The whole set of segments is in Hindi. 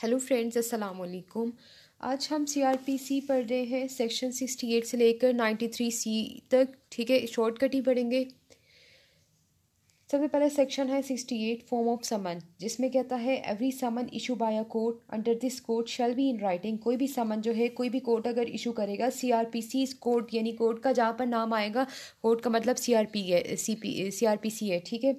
हेलो फ्रेंड्स अस्सलाम वालेकुम आज हम सीआरपीसी पढ़ रहे हैं सेक्शन सिक्सटी एट से लेकर नाइन्टी थ्री सी तक, ठीक है? शॉर्टकट ही पढ़ेंगे। सबसे पहला सेक्शन है sixty eight form of summon जिसमें कहता है every summon issue by a court under this court shall be in writing कोई भी समन जो है, कोई भी कोर्ट अगर इशू करेगा सीआरपीसी इस कोर्ट यानी कोर्ट का जहाँ पर नाम आएगा कोर्ट का मतलब सी आर पी है C P C R P C है, ठीक है?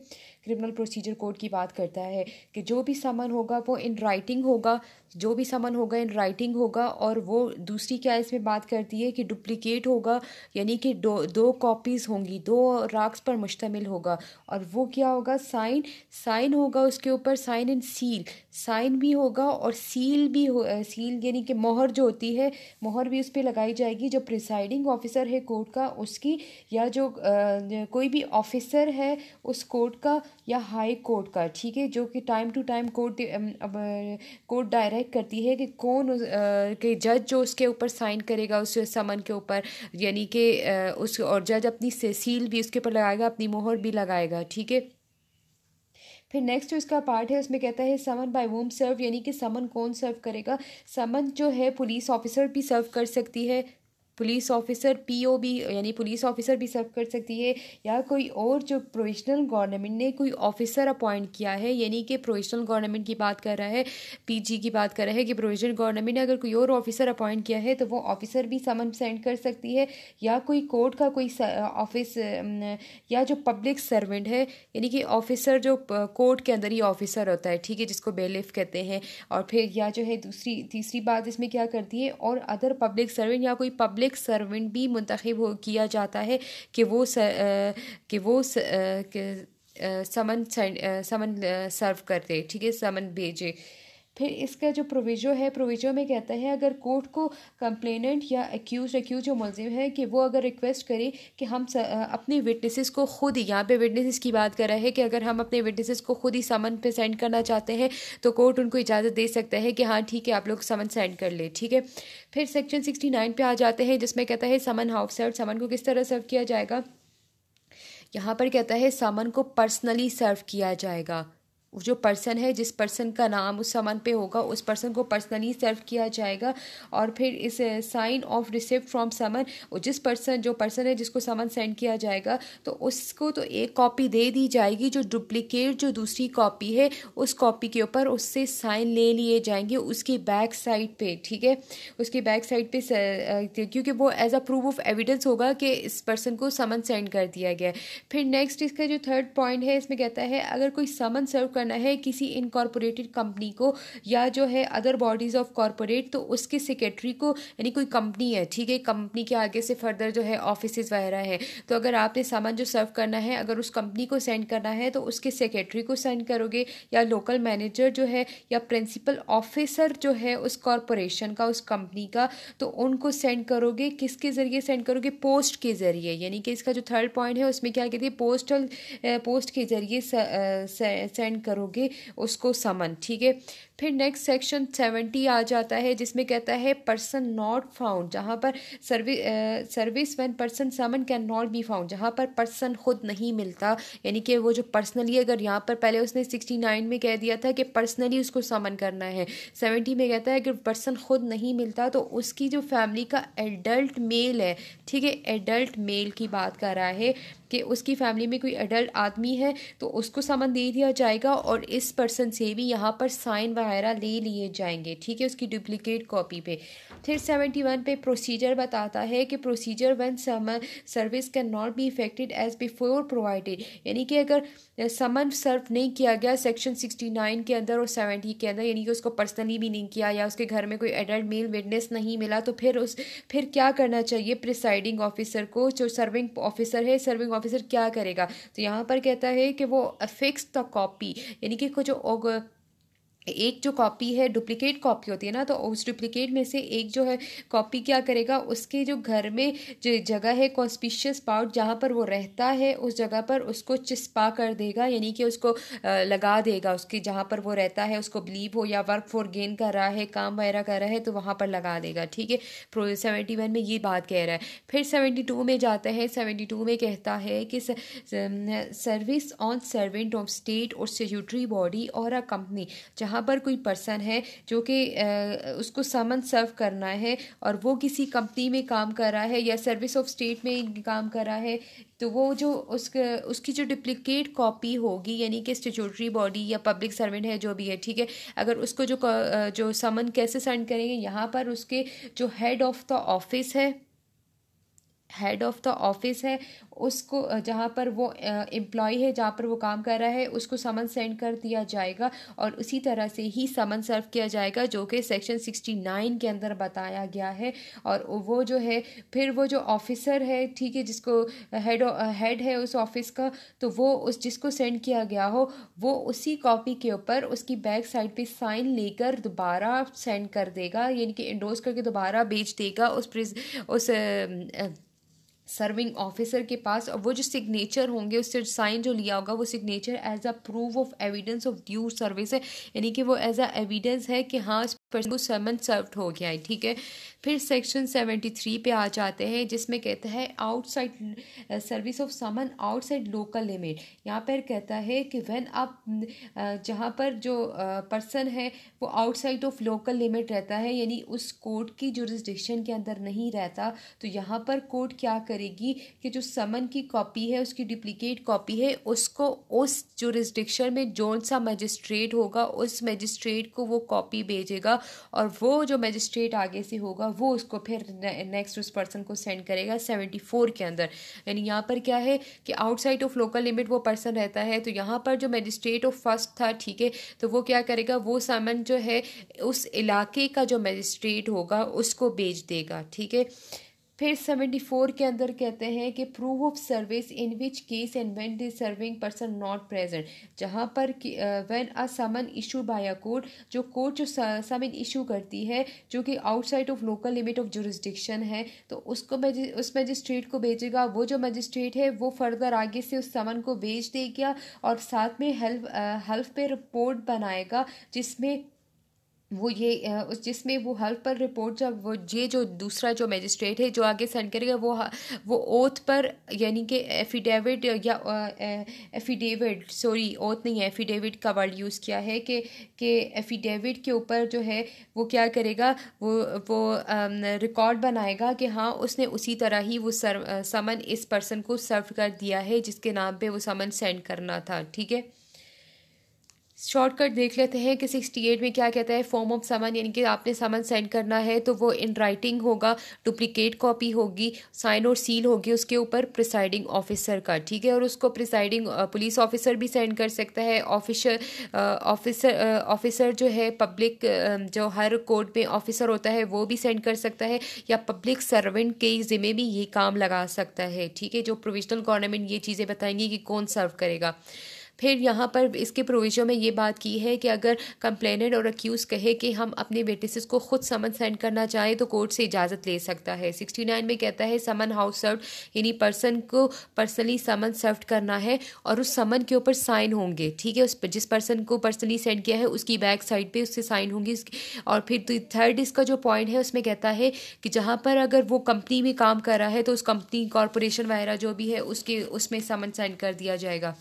क्रिमिनल प्रोसीजर कोड की बात करता है कि जो भी समन होगा वो इन राइटिंग होगा जो भी समन होगा इन राइटिंग होगा और वो दूसरी क्या इसमें बात करती है कि डुप्लिकेट होगा यानी कि दो दो कॉपीज़ होंगी दो राक्स पर मुश्तमिल होगा। और वो क्या होगा? साइन साइन होगा उसके ऊपर साइन इन सील साइन भी होगा और सील भी हो सील यानी कि मोहर जो होती है मोहर भी उस पर लगाई जाएगी। जो प्रिसाइडिंग ऑफिसर है कोर्ट का उसकी या जो आ, कोई भी ऑफिसर है उस कोर्ट का या हाई कोर्ट का ठीक है? जो कि time to time court court direct करती है कि कौन के जज जो उसके ऊपर साइन करेगा, उस समन के ऊपर, यानी कि उस, और जज अपनी सील भी उसके ऊपर लगाएगा, अपनी मोहर भी लगाएगा, ठीक है? फिर नेक्स्ट जो इसका पार्ट है, उसमें कहता है समन बाय वोम सर्व यानी कि समन कौन सर्व करेगा? समन जो है पुलिस ऑफिसर भी सर्व कर सकती है। पुलिस ऑफिसर पीओ भी यानी पुलिस ऑफिसर भी सर्व कर सकती है, या कोई और जो प्रोविजनल गवर्नमेंट ने कोई ऑफिसर अपॉइंट किया है, यानी कि प्रोविजनल गवर्नमेंट की बात कर रहा है पीजी की बात कर रहा है कि प्रोविजनल गवर्नमेंट ने अगर कोई और ऑफिसर अपॉइंट किया है तो वो ऑफिसर भी समन सेंड कर सकती है, या कोई कोर्ट का कोई ऑफ़िस या जो पब्लिक सर्वेंट है, यानी कि ऑफिसर जो कोर्ट के अंदर ही ऑफिसर होता है, ठीक है, जिसको बेलिफ कहते हैं, और फिर या जो है दूसरी, तीसरी बात इसमें क्या करती है, और अदर पब्लिक सर्वेंट या कोई पब्लिक पब्लिक सर्वेंट भी मुंतखब किया जाता है कि वो स, कि वो स, कि, समन समन सर्व कर दे ठीक है? समन भेजे। फिर इसका जो प्रोविजो है प्रोविजो में कहता है अगर कोर्ट को कंप्लेनेंट या एक्यूज एक्यूज जो मुलजिम है कि वो अगर रिक्वेस्ट करे कि हम स, अपनी विटनेसेस को खुद ही यहाँ पे विटनेसेस की बात कर रहा है कि अगर हम अपने विटनेसेस को खुद ही समन पे सेंड करना चाहते हैं तो कोर्ट उनको इजाज़त दे सकता है कि हाँ ठीक है आप लोग समन सेंड कर ले ठीक है? फिर सेक्शन सिक्सटी नाइन पर आ जाते हैं जिसमें कहता है समन हाउस सर्व समन को किस तरह सर्व किया जाएगा? यहाँ पर कहता है समन को पर्सनली सर्व किया जाएगा। जो पर्सन है, जिस पर्सन का नाम उस सामान पे होगा, उस पर्सन को पर्सनली सर्व किया जाएगा और फिर इस sign of receipt from summon जिस पर्सन जो पर्सन है जिसको समन सेंड किया जाएगा तो उसको तो एक कॉपी दे दी जाएगी, जो डुप्लीकेट जो दूसरी कॉपी है, उस कॉपी के ऊपर उससे साइन ले लिए जाएँगे उसकी बैक साइड पे, ठीक है? उसकी बैक साइड पे क्योंकि वो as a proof of evidence होगा कि इस पर्सन को समन सेंड कर दिया गया। फिर नेक्स्ट इसका जो थर्ड पॉइंट है, इसमें कहता है, अगर कोई समन सर्व करना है किसी इनकॉर्पोरेटेड कंपनी को या जो है अदर बॉडीज़ ऑफ़ कॉरपोरेट तो उसके सेक्रेटरी को, यानी कोई कंपनी है, ठीक है कंपनी के आगे से फर्दर जो है ऑफ़िस वगैरह है। तो अगर आपने सामान जो सर्व करना है, अगर उस कंपनी को सेंड करना है तो उसके सेक्रेटरी को सेंड करोगे, या लोकल मैनेजर जो है, या प्रिंसिपल ऑफिसर जो है उस कॉरपोरेशन का, उस कंपनी का तो उनको सेंड करोगे। किसके ज़रिए सेंड करोगे? पोस्ट के ज़रिए। यानी कि इसका जो थर्ड पॉइंट है, उसमें क्या कहती है? पोस्टल पोस्ट के ज़रिए सेंड करोगे, उसको समन, ठीक है? फिर नेक्स्ट सेक्शन सेवेंटी आ जाता है, जिसमें कहता है पर्सन नॉट फाउंड जहाँ पर service service one person summon can not be found जहाँ पर पर्सन खुद नहीं मिलता, यानी कि वो जो पर्सनली अगर यहाँ पर पहले उसने सिक्सटी नाइन में कह दिया था कि पर्सनली उसको समन करना है सेवेंटी में कहता है अगर पर्सन खुद नहीं मिलता तो उसकी जो फैमिली का एडल्ट मेल है, ठीक है? एडल्ट मेल की बात कर रहा है कि उसकी फैमिली में कोई एडल्ट आदमी है तो उसको समन दे दिया जाएगा और इस पर्सन से भी यहाँ पर साइन वगैरह ले लिए जाएँगे, ठीक है, उसकी डुप्लीकेट कॉपी पे। फिर सेवेंटी वन पे प्रोसीजर बताता है कि procedure one service can not be effected as before provided यानी कि अगर समन सर्व नहीं किया गया सेक्शन सिक्सटी नाइन के अंदर और सेवेंटी के अंदर, यानी कि उसको पर्सनली भी नहीं किया या उसके घर में कोई एडल्ट मेल विटनेस नहीं मिला तो फिर उस, फिर क्या करना चाहिए? प्रिसाइडिंग ऑफिसर को, जो सर्विंग ऑफिसर है सर्विंग ऑफिसर क्या करेगा? तो यहाँ पर कहता है कि वो अफिक्स द कॉपी यानी कि जो एक जो कॉपी है डुप्लीकेट कॉपी होती है ना तो उस डुप्लीकेट में से एक जो है कॉपी क्या करेगा? उसके जो घर में जो जगह है कॉन्स्पिशियस पार्ट जहाँ पर वो रहता है, उस जगह पर उसको चिस्पा कर देगा, यानी कि उसको लगा देगा उसके जहाँ पर वो रहता है, उसको बिलीव हो या वर्क फॉर गेन कर रहा है, काम वगैरह कर रहा है तो वहाँ पर लगा देगा, ठीक है? प्रो सेवेंटी वन में ये बात कह रहा है। फिर सेवेंटी टू में जाता है सेवेंटी टू में कहता है कि service on servant of state और स्टेट्यूटरी बॉडी और अ कंपनी जहाँ जहाँ पर कोई पर्सन है जो कि उसको समन सर्व करना है और वो किसी कंपनी में काम कर रहा है या सर्विस ऑफ़ स्टेट में काम कर रहा है तो वो जो उसके, उसकी जो डिप्लिकेट कॉपी होगी, यानी कि स्टेचूटरी बॉडी या पब्लिक सर्वेंट है, जो भी है, ठीक है, अगर उसको जो जो समन कैसे सेंड करेंगे, यहाँ पर उसके जो हेड ऑफ़ द ऑफ़िस है हेड ऑफ़ द ऑफ़िस है, उसको, जहाँ पर वो एम्प्लॉय है, जहाँ पर वो काम कर रहा है, उसको समन सेंड कर दिया जाएगा और उसी तरह से ही समन सर्व किया जाएगा, जो कि सेक्शन सिक्सटी नाइन के अंदर बताया गया है। और वो जो है, फिर वो जो ऑफिसर है, ठीक है, जिसको हेड हेड है उस ऑफ़िस का तो वो उस, जिसको सेंड किया गया हो, वो उसी कॉपी के ऊपर उसकी बैक साइड पे साइन लेकर दोबारा सेंड कर देगा, यानी कि इंडोज करके दोबारा बेच देगा उस प्रिज उस सर्विंग ऑफिसर के पास, और वो जो सिग्नेचर होंगे, उससे साइन जो लिया होगा, वो signature as a proof of evidence of due service है। यानी कि वो एज अ एविडेंस है कि हाँ इस पर्सन को समन सर्व हो गया है, ठीक है? फिर सेक्शन सेवेंटी थ्री पे आ जाते हैं, जिसमें कहता है outside service of summon outside local limit यहाँ पर कहता है कि व्हेन आप जहाँ पर जो पर्सन है, वो आउटसाइड ऑफ़ लोकल लिमिट रहता है, यानी उस कोर्ट की जुरिस्डिक्शन के अंदर नहीं रहता तो यहाँ पर कोर्ट क्या करेगी कि जो समन की कॉपी है, उसकी डिप्लीकेट कॉपी है, उसको उस जुरिस्डिक्शन में जौन सा मजिस्ट्रेट होगा, उस मजिस्ट्रेट को वो कॉपी भेजेगा और वो जो मजिस्ट्रेट आगे से होगा, वो उसको फिर नेक्स्ट उस पर्सन को सेंड करेगा सेवेंटी फोर के अंदर। यानी यहाँ पर क्या है कि आउटसाइड ऑफ़ लोकल लिमिट वो पर्सन रहता है तो यहाँ पर जो मजिस्ट्रेट ऑफ़ फ़र्स्ट था, ठीक है तो वो क्या करेगा, वो सामन जो है उस इलाके का जो मजिस्ट्रेट होगा, उसको भेज देगा, ठीक है। फिर सेवेंटी फोर के अंदर कहते हैं कि proof of service in which case and when the serving person not present जहाँ पर when a summon issue by a court जो कोर्ट जो समन इशू करती है, जो कि outside of local limit of jurisdiction है तो उसको उस मजिस्ट्रेट को भेजेगा, वो जो मजिस्ट्रेट है, वो फर्दर आगे से उस समन को भेज देगा और साथ में हेल्प हेल्प पे रिपोर्ट बनाएगा, जिसमें वो ये उस जिसमें वो हेल्प पर रिपोर्ट जब वो ये जो दूसरा जो मजिस्ट्रेट है जो आगे सेंड करेगा, वो वो ओथ पर यानी कि एफिडेविट या एफिडेविट सॉरी ओथ नहीं है एफिडेविट का वर्ड यूज़ किया है कि कि एफिडेविट के ऊपर जो है वो क्या करेगा, वो वो रिकॉर्ड बनाएगा कि हाँ उसने उसी तरह ही वो सर समन इस पर्सन को सर्व कर दिया है जिसके नाम पे वो समन सेंड करना था, ठीक है? शॉर्टकट देख लेते हैं कि सिक्सटी एट में क्या कहता है फॉर्म ऑफ़ समन यानी कि आपने समन सेंड करना है तो वो इन राइटिंग होगा डुप्लीकेट कॉपी होगी साइन और सील होगी उसके ऊपर प्रिसाइडिंग ऑफिसर का, ठीक है? और उसको प्रिसाइडिंग पुलिस ऑफिसर भी सेंड कर सकता है। ऑफिसर ऑफिसर ऑफिसर जो है पब्लिक जो हर कोर्ट में ऑफिसर होता है, वो भी सेंड कर सकता है, या पब्लिक सर्वेंट के ज़िम्मे भी ये काम लगा सकता है, ठीक है? जो प्रोविजनल गवर्नमेंट ये चीज़ें बताएँगी कि कौन सर्व करेगा। फिर यहाँ पर इसके प्रोविज़न में ये बात की है कि अगर कंप्लेनेंट और अक्यूज़ कहे कि हम अपने बेटिस को खुद समन सेंड करना चाहें तो कोर्ट से इजाज़त ले सकता है। सिक्सटी नाइन में कहता है समन हाउस सर्व यानी पर्सन को पर्सनली समन सर्व करना है और उस समन के ऊपर साइन होंगे। ठीक है, उस पर जिस पर्सन को पर्सनली सेंड किया है, उसकी बैक साइड पे उससे साइन होंगी। और फिर थर्ड इसका जो पॉइंट है, उसमें कहता है कि जहाँ पर अगर वो कंपनी में काम कर रहा है तो उस कंपनी कॉरपोरेशन वगैरह जो भी है, उसके, उसमें समन सेंड कर दिया जाएगा।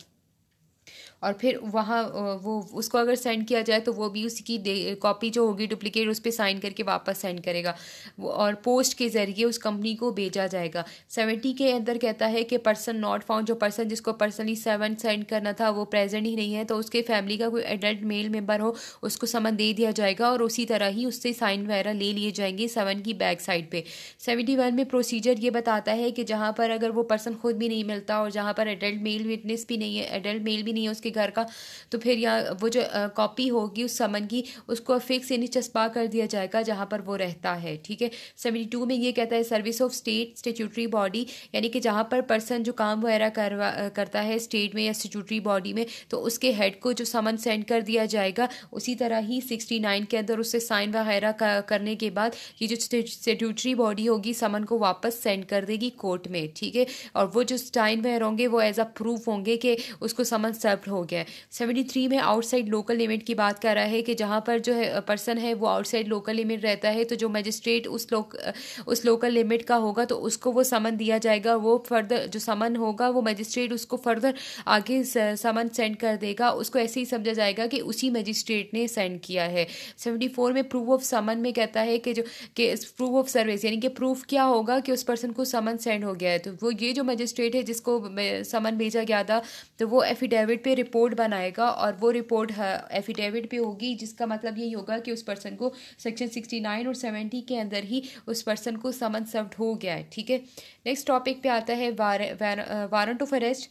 और फिर वहाँ वो, उसको अगर सेंड किया जाए तो वो भी उसकी कॉपी जो होगी डुप्लीकेट उस पर साइन करके वापस सेंड करेगा। और पोस्ट के ज़रिए उस कंपनी को भेजा जाएगा। सेवेंटी के अंदर कहता है कि पर्सन नॉट फाउंड जो पर्सन जिसको पर्सनली सेवन सेंड करना था, वो प्रेजेंट ही नहीं है तो उसके फैमिली का कोई एडल्ट मेल मेंबर हो, उसको समन दे दिया जाएगा और उसी तरह ही उससे साइन वगैरह ले लिए जाएँगे सेवन की बैक साइड पे। सेवेंटी वन में प्रोसीजर ये बताता है कि जहाँ पर अगर वो पर्सन खुद भी नहीं मिलता और जहाँ पर एडल्ट मेल विटनेस भी नहीं है एडल्ट मेल भी नहीं है, उसके उसके घर का तो फिर यहाँ वो जो कॉपी होगी उस समन की, उसको फिक्स यानी चस्पा कर दिया जाएगा जहाँ पर वो रहता है, ठीक है? सेवेंटी टू में ये कहता है service of state statutory body यानी कि जहाँ पर पर्सन जो काम वगैरह करवा करता है स्टेट में या स्टेचूटरी बॉडी में तो उसके हेड को जो समन सेंड कर दिया जाएगा, उसी तरह ही सिक्सटी नाइन के अंदर उससे साइन वगैरह करने के बाद ये जो स्टेचूटरी बॉडी होगी समन को वापस सेंड कर देगी कोर्ट में, ठीक है? और वो जो साइन वगैरह होंगे वो एज अ प्रूफ होंगे कि उसको समन सर्व हो हो गया है। सेवेंटी थ्री में आउटसाइड लोकल लिमिट की बात कर रहा है कि जहाँ पर जो है पर्सन है, वो आउटसाइड लोकल लिमिट रहता है तो जो मजिस्ट्रेट उस लोक उस लोकल लिमिट का होगा तो उसको वो समन दिया जाएगा, वो फर्दर जो समन होगा, वो मजिस्ट्रेट उसको फर्दर आगे समन सेंड कर देगा, उसको ऐसे ही समझा जाएगा कि उसी मजिस्ट्रेट ने सेंड किया है। सेवेंटी फोर में प्रूफ ऑफ़ समन में कहता है कि जो, कि प्रूफ ऑफ़ सर्विस यानी कि प्रूफ क्या होगा कि उस पर्सन को समन सेंड हो गया है। तो वो ये जो मजिस्ट्रेट है, जिसको समन भेजा गया था तो वो एफिडेविट पे रिपोर्ट बनाएगा और वो रिपोर्ट एफिडेविट पे होगी, जिसका मतलब यही होगा कि उस पर्सन को सेक्शन सिक्सटी नाइन और सेवेंटी के अंदर ही उस पर्सन को समन सर्व्ड हो गया है, ठीक है? नेक्स्ट टॉपिक पे आता है वारंट ऑफ़ अरेस्ट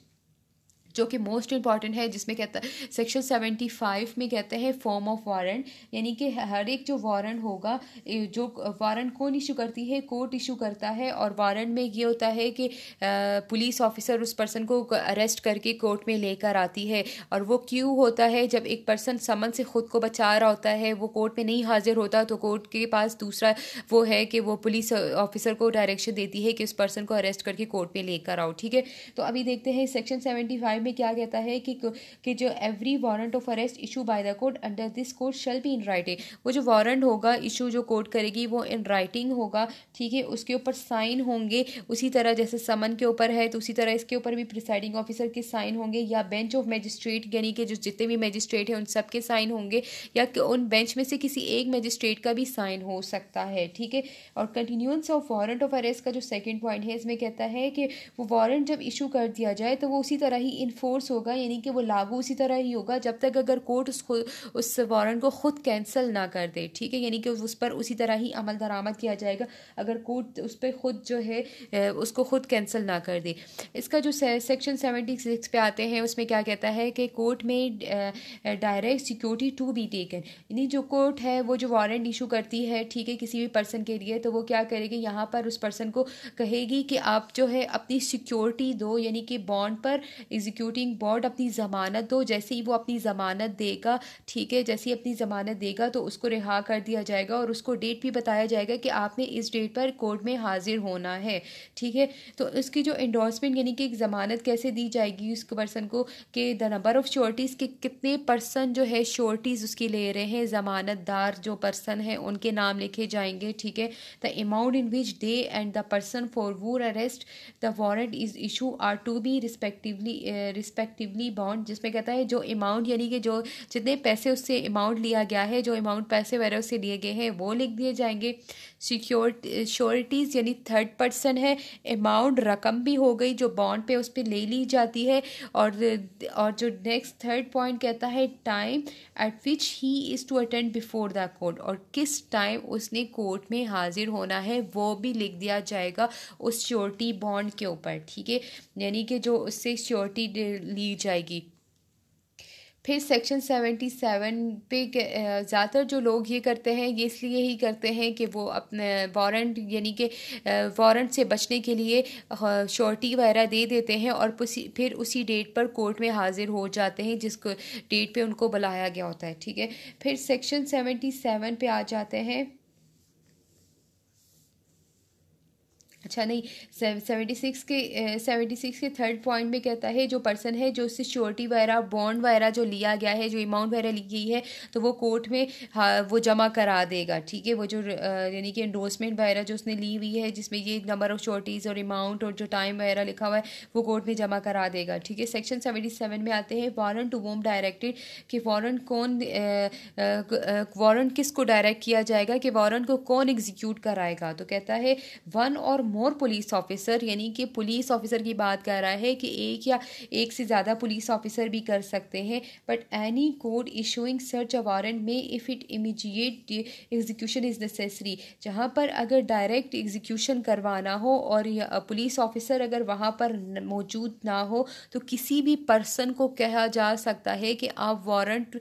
जो कि मोस्ट इंपॉर्टेंट है, जिसमें कहता है सेक्शन सेवेंटी फाइव में कहते हैं फॉर्म ऑफ़ वारंट यानी कि हर एक जो वारंट होगा जो वारंट कौन इशू करती है कोर्ट इशू करता है, और वारंट में ये होता है कि पुलिस ऑफिसर उस पर्सन को अरेस्ट करके कोर्ट में लेकर आती है। और वो क्यों होता है, जब एक पर्सन समन से ख़ुद को बचा रहा होता है, वो कोर्ट में नहीं हाजिर होता तो कोर्ट के पास दूसरा वो है कि वो पुलिस ऑफिसर को डायरेक्शन देती है कि उस पर्सन को अरेस्ट करके कोर्ट में लेकर आओ, ठीक है? तो अभी देखते हैं सेक्शन सेवेंटी फाइव में क्या कहता है कि कि जो every warrant of arrest issue by the court under this court shall be in writing वो जो वारंट होगा इशू जो कोर्ट करेगी, वो इन राइटिंग होगा, ठीक है? उसके ऊपर साइन होंगे, उसी तरह जैसे समन के ऊपर है तो उसी तरह इसके ऊपर भी प्रिसाइडिंग ऑफिसर के साइन होंगे, या बेंच ऑफ़ मजिस्ट्रेट यानी कि जो जितने भी मजिस्ट्रेट हैं, उन सब के साइन होंगे, या उन बेंच में से किसी एक मजिस्ट्रेट का भी साइन हो सकता है, ठीक है? और continuance of warrant of arrest का जो सेकेंड पॉइंट है, इसमें कहता है कि वो वारंट जब इशू कर दिया जाए तो वो उसी तरह ही इन्फोर्स होगा, यानी कि वो लागू उसी तरह ही होगा जब तक अगर कोर्ट उस उस वारंट को खुद कैंसिल ना कर दे, ठीक है? यानी कि उस पर उसी तरह ही अमल दरामद किया जाएगा, अगर कोर्ट उस पर खुद जो है उसको खुद कैंसिल ना कर दे। इसका जो सेक्शन सेवेंटी सिक्स पे आते हैं, उसमें क्या कहता है कि कोर्ट में direct security to be taken यानी जो कोर्ट है, वो जो वारंट इशू करती है, ठीक है, किसी भी पर्सन के लिए तो वो क्या करेगी? यहाँ पर उस पर्सन को कहेगी कि आप जो है अपनी सिक्योरिटी दो, यानी कि बॉन्ड पर एग्जीक्यूटिंग बॉन्ड अपनी ज़मानत दो। जैसे ही वो अपनी ज़मानत देगा, ठीक है, जैसे ही अपनी ज़मानत देगा तो उसको रिहा कर दिया जाएगा और उसको डेट भी बताया जाएगा कि आपने इस डेट पर कोर्ट में हाजिर होना है, ठीक है? तो इसकी जो इंडोर्समेंट यानी कि एक ज़मानत कैसे दी जाएगी उस पर्सन को कि द नंबर ऑफ़ श्योरिटीज़ के कितने पर्सन जो है श्योरिटीज़ उसकी ले रहे हैं, ज़मानतदार जो पर्सन है, उनके नाम लिखे जाएँगे, ठीक है? The amount in which they and the person for whose arrest the warrant is issue are to be respectively respectively bond जिसमें कहता है, जो अमाउंट यानी कि जो जितने पैसे उससे अमाउंट लिया गया है, जो अमाउंट पैसे वगैरह उससे लिए गए हैं, वो लिख दिए जाएँगे। सिक्योर श्योरिटीज़ यानी थर्ड पर्सन है अमाउंट रकम भी हो गई जो बॉन्ड पे उस पर ले ली जाती है। और और जो नेक्स्ट थर्ड पॉइंट कहता है time at which he is to attend before the court और किस टाइम उसने कोर्ट में हाजिर होना है, वो भी लिख दिया जाएगा उस श्योरिटी बॉन्ड के ऊपर, ठीक है? यानी कि जो उससे श्योरिटी ली जाएगी। फिर सेक्शन सेवेंटी सेवन पे ज़्यादातर जो लोग ये करते हैं, ये इसलिए ही करते हैं कि वो अपने वारंट यानी कि वारंट से बचने के लिए शॉर्टी वगैरह दे देते हैं और फिर उसी डेट पर कोर्ट में हाजिर हो जाते हैं, जिस डेट पे उनको बुलाया गया होता है, ठीक है? फिर सेक्शन सेवेंटी सेवन पे आ जाते हैं। अच्छा नहीं सेवेंटी सिक्स के सेवेंटी सिक्स के थर्ड पॉइंट में कहता है, जो पर्सन है, जो उससे श्योरिटी वगैरह बॉन्ड वगैरह जो लिया गया है, जो अमाउंट वगैरह ली गई है तो वो कोर्ट में हाँ वो जमा करा देगा, ठीक है? वो जो यानी कि इंडोर्समेंट वगैरह जो उसने ली हुई है, जिसमें ये नंबर ऑफ़ श्योरिटीज़ और अमाउंट और जो टाइम वगैरह लिखा हुआ है, वो कोर्ट में जमा करा देगा, ठीक है? सेक्शन सेवेंटी सेवन में आते हैं वारंट टू वोम डायरेक्टेड कि वारंट कौन वारंट किसको डायरेक्ट किया जाएगा, कि वारंट को कौन एग्जीक्यूट कराएगा? तो कहता है वन और मोर पुलिस ऑफिसर यानी कि पुलिस ऑफिसर की बात कर रहा है कि एक या एक से ज़्यादा पुलिस ऑफिसर भी कर सकते हैं। But any code issuing search warrant में if it immediate execution is necessary जहाँ पर अगर डायरेक्ट एग्जीक्यूशन करवाना हो और पुलिस ऑफिसर अगर वहाँ पर मौजूद ना हो तो किसी भी पर्सन को कहा जा सकता है कि आप वारंट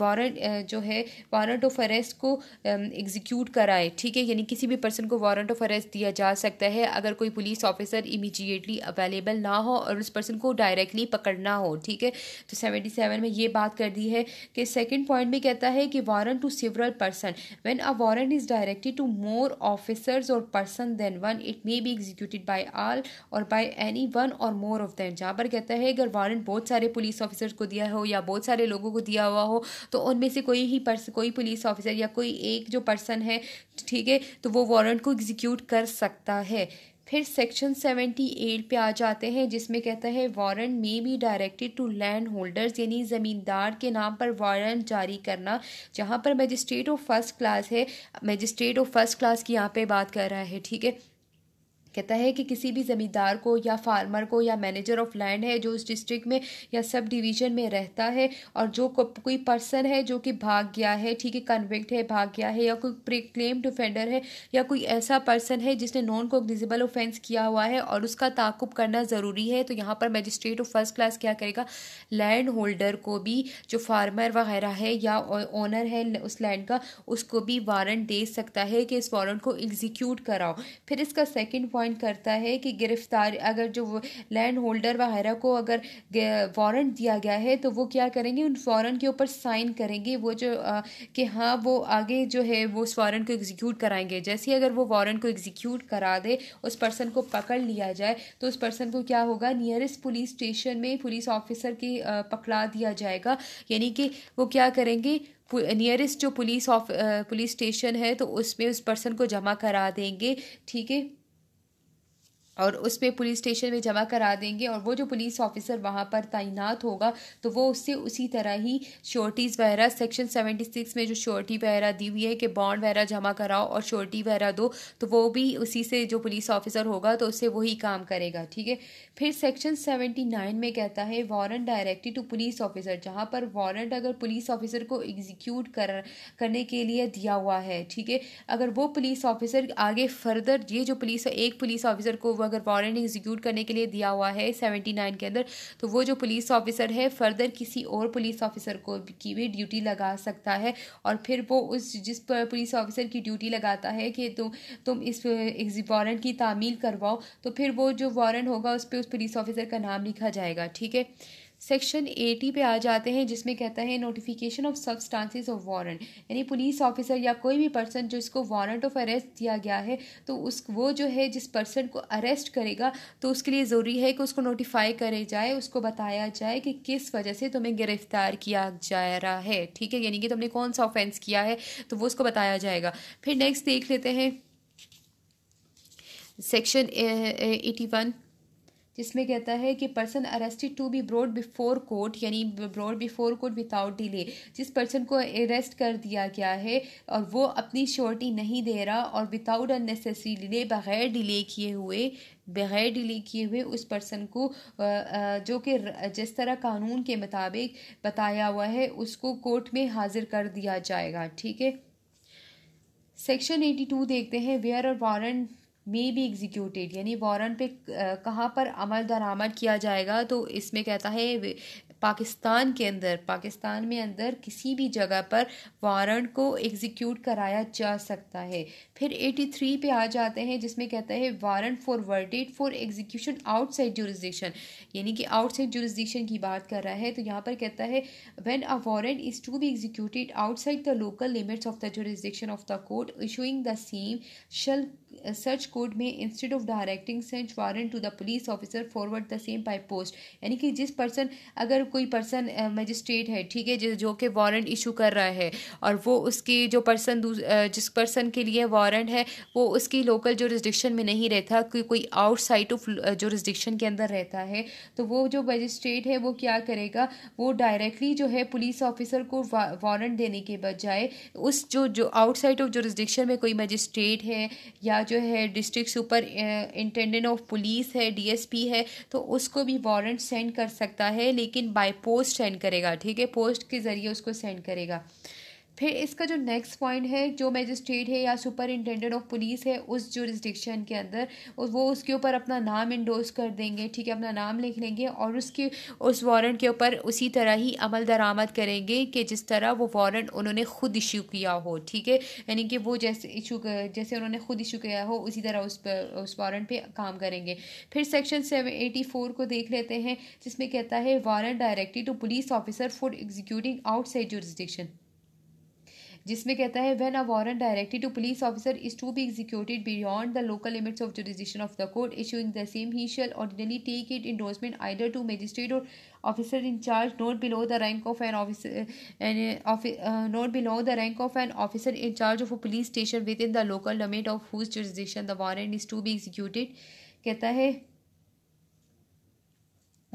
वारंट जो है वारंट ऑफ़ अरेस्ट को एग्जीक्यूट कराए। ठीक है? यानी किसी भी पर्सन को वारंट ऑफ़ अरेस्ट दिया जा सकता सकता है अगर कोई पुलिस ऑफिसर इमीजिएटली अवेलेबल ना हो और उस पर्सन को डायरेक्टली पकड़ना हो, ठीक है? तो सेवेंटी सेवन में ये बात कर दी है कि सेकेंड पॉइंट में कहता है कि warrant to several person when a warrant is directed to more officers or person than one it may be executed by all or by any one और मोर ऑफ़ दैन जहाँ पर कहता है अगर वारंट बहुत सारे पुलिस ऑफिसर्स को दिया हो या बहुत सारे लोगों को दिया हुआ हो तो उनमें से कोई ही पर्सन कोई पुलिस ऑफिसर या कोई एक जो पर्सन है, ठीक है? तो वो वारंट को एग्जीक्यूट कर सकता है। फिर सेक्शन सेवेंटी एट पर आ जाते हैं, जिसमें कहता है warrant may be directed to land holders यानी ज़मींदार के नाम पर वारंट जारी करना, जहाँ पर मजिस्ट्रेट ऑफ़ फ़र्स्ट क्लास है। मजिस्ट्रेट ऑफ़ फ़र्स्ट क्लास की यहाँ पे बात कर रहा है, ठीक है? कहता है कि किसी भी ज़मींदार को या फार्मर को या मैनेजर ऑफ़ लैंड है जो उस डिस्ट्रिक्ट में या सब डिवीज़न में रहता है और जो को, कोई पर्सन है जो कि भाग गया है ठीक है कन्विक्ट है भाग गया है या कोई प्रिक्लेम डिफेंडर है या कोई ऐसा पर्सन है जिसने नॉन कोग्निजिबल ऑफेंस किया हुआ है और उसका ताकुब करना ज़रूरी है तो यहाँ पर मजिस्ट्रेट ऑफ़ फ़र्स्ट क्लास क्या करेगा? लैंड होल्डर को भी जो फार्मर वगैरह है या ओनर है उस लैंड का उसको भी वारंट दे सकता है कि इस वारंट को एग्जीक्यूट कराओ। फिर इसका सेकेंड पॉइंट पॉइंट करता है कि गिरफ़्तार, अगर जो लैंड होल्डर वगैरह को अगर वारंट दिया गया है तो वो क्या करेंगे? उन वारंट के ऊपर साइन करेंगे। वो जो कि हाँ वो आगे जो है, वो उस वारंट को एग्जीक्यूट कराएँगे। जैसे अगर वो वारंट को एग्जीक्यूट करा दे, उस पर्सन को पकड़ लिया जाए तो उस पर्सन को क्या होगा? नियरेस्ट पुलिस स्टेशन में पुलिस ऑफिसर की पकड़ा दिया जाएगा। यानी कि वो क्या करेंगे? नियरेस्ट जो पुलिस ऑफ़ पुलिस स्टेशन है तो उसमें उस पर्सन को जमा करा देंगे। ठीक है? और उस पर पुलिस स्टेशन में जमा करा देंगे और वो जो पुलिस ऑफिसर वहाँ पर तैनात होगा तो वो उससे उसी तरह ही श्योरिटीज़ वगैरह, सेक्शन सेवेंटी सिक्स में जो श्योरिटी वगैरह दी हुई है कि बॉन्ड वगैरह जमा कराओ और श्योरिटी वगैरह दो तो वो भी उसी से जो पुलिस ऑफिसर होगा तो उससे वही काम करेगा, ठीक है? फिर सेक्शन सेवेंटी नाइन में कहता है warrant directed to police officer जहाँ पर वारंट अगर पुलिस ऑफिसर को एग्जीक्यूट कर, करने के लिए दिया हुआ है, ठीक है? अगर वो पुलिस ऑफिसर आगे फर्दर ये जो पुलिस, एक पुलिस ऑफिसर को अगर वारंट एग्जीक्यूट करने के लिए दिया हुआ है सेवेंटी नाइन के अंदर तो वो जो पुलिस ऑफिसर है फर्दर किसी और पुलिस ऑफिसर को की भी ड्यूटी लगा सकता है। और फिर वो उस जिस पुलिस ऑफिसर की ड्यूटी लगाता है कि तो तुम इस वारंट की तामील करवाओ तो फिर वो जो वारंट होगा, उस पर उस पुलिस ऑफिसर का नाम लिखा जाएगा, ठीक है? सेक्शन एटी पे आ जाते हैं, जिसमें कहता है notification of substances of warrant यानी पुलिस ऑफिसर या कोई भी पर्सन जो इसको वारंट ऑफ़ अरेस्ट दिया गया है तो उस, वो जो है जिस पर्सन को अरेस्ट करेगा तो उसके लिए ज़रूरी है कि उसको नोटिफाई करे जाए, उसको बताया जाए कि किस वजह से तुम्हें गिरफ़्तार किया जा रहा है। ठीक है? यानी कि तुमने कौन सा ऑफेंस किया है तो वो उसको बताया जाएगा। फिर नेक्स्ट देख लेते हैं। सेक्शन एटी वन जिसमें कहता है कि person arrested to be brought before court यानी brought before court without delay जिस पर्सन को अरेस्ट कर दिया गया है और वो अपनी श्योरिटी नहीं दे रहा और विदाउट अननेसेसरी डिले बगैर डिले किए हुए, बगैर डिले किए हुए उस पर्सन को जो कि जिस तरह कानून के मुताबिक बताया हुआ है, उसको कोर्ट में हाजिर कर दिया जाएगा। ठीक है? सेक्शन एटी टू देखते हैं where or warrant may be executed यानी वारंट पे कहाँ पर अमल दरामद किया जाएगा तो इसमें कहता है पाकिस्तान के अंदर, पाकिस्तान में अंदर किसी भी जगह पर वारंट को एग्जीक्यूट कराया जा सकता है। फिर 83 पे आ जाते हैं, जिसमें कहता है warrant forwarded for execution outside jurisdiction यानी कि आउटसाइड जुरिस्डिक्शन की बात कर रहा है तो यहाँ पर कहता है when a warrant is to be executed outside the local limits of the jurisdiction of the court issuing the same shall search court में instead of directing search warrant to the police officer forward the same by post यानी कि जिस पर्सन अगर कोई पर्सन मजिस्ट्रेट है, ठीक है, जो कि वारंट इशू कर रहा है, और वो उसकी जो पर्सन जिस पर्सन के लिए वारंट है, वो उसकी लोकल जोरिस्डिक्शन में नहीं रहता कोई कोई आउटसाइड ऑफ़ जोरिस्डिक्शन के अंदर रहता है तो वो जो मजिस्ट्रेट है, वो क्या करेगा? वो डायरेक्टली जो है पुलिस ऑफिसर को वारंट देने के बजाय, उस जो जो आउटसाइड ऑफ़ जोरिस्डिक्शन में कोई मजिस्ट्रेट है, या जो है district superintendent of police है डीएसपी है तो उसको भी वारंट सेंड कर सकता है, लेकिन बाय पोस्ट सेंड करेगा, ठीक है? पोस्ट के ज़रिए उसको सेंड करेगा। फिर इसका जो नेक्स्ट पॉइंट है, जो मजिस्ट्रेट है या सुपरिटेंडेंट ऑफ़ पुलिस है, उस जुरिस्डिक्शन के अंदर वो उसके ऊपर अपना नाम इंडोज कर देंगे, ठीक है? अपना नाम लिख लेंगे और उसके, उस वारंट के ऊपर उसी तरह ही अमल दरामद करेंगे कि जिस तरह वो वारंट उन्होंने खुद इशू किया हो, ठीक है? यानी कि वो जैसे इशू जैसे उन्होंने खुद इशू किया हो, उसी तरह उस पर उस वारंट पे काम करेंगे। फिर सेक्शन सेवन एटी फोर को देख लेते हैं, जिसमें कहता है warrant directed to police officer for executing outside jurisdiction जिसमें कहता है when a warrant directed to police officer is to be executed beyond the local limits of jurisdiction of the court issuing the same he shall ordinarily take it endorsement either to magistrate or officer in charge not below the rank of an office not below the rank of an officer in charge of a police station within the local limit of whose jurisdiction the warrant is to be executed कहता है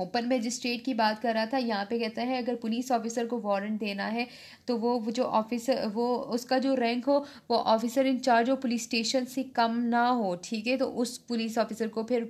ओपन मजिस्ट्रेट की बात कर रहा था, यहाँ पे कहता है, अगर पुलिस ऑफिसर को वारंट देना है तो वो जो ऑफिसर, वो, उसका जो रैंक हो, वो ऑफिसर इंचार्ज हो पुलिस स्टेशन से कम ना हो, ठीक है? तो उस पुलिस ऑफिसर को फिर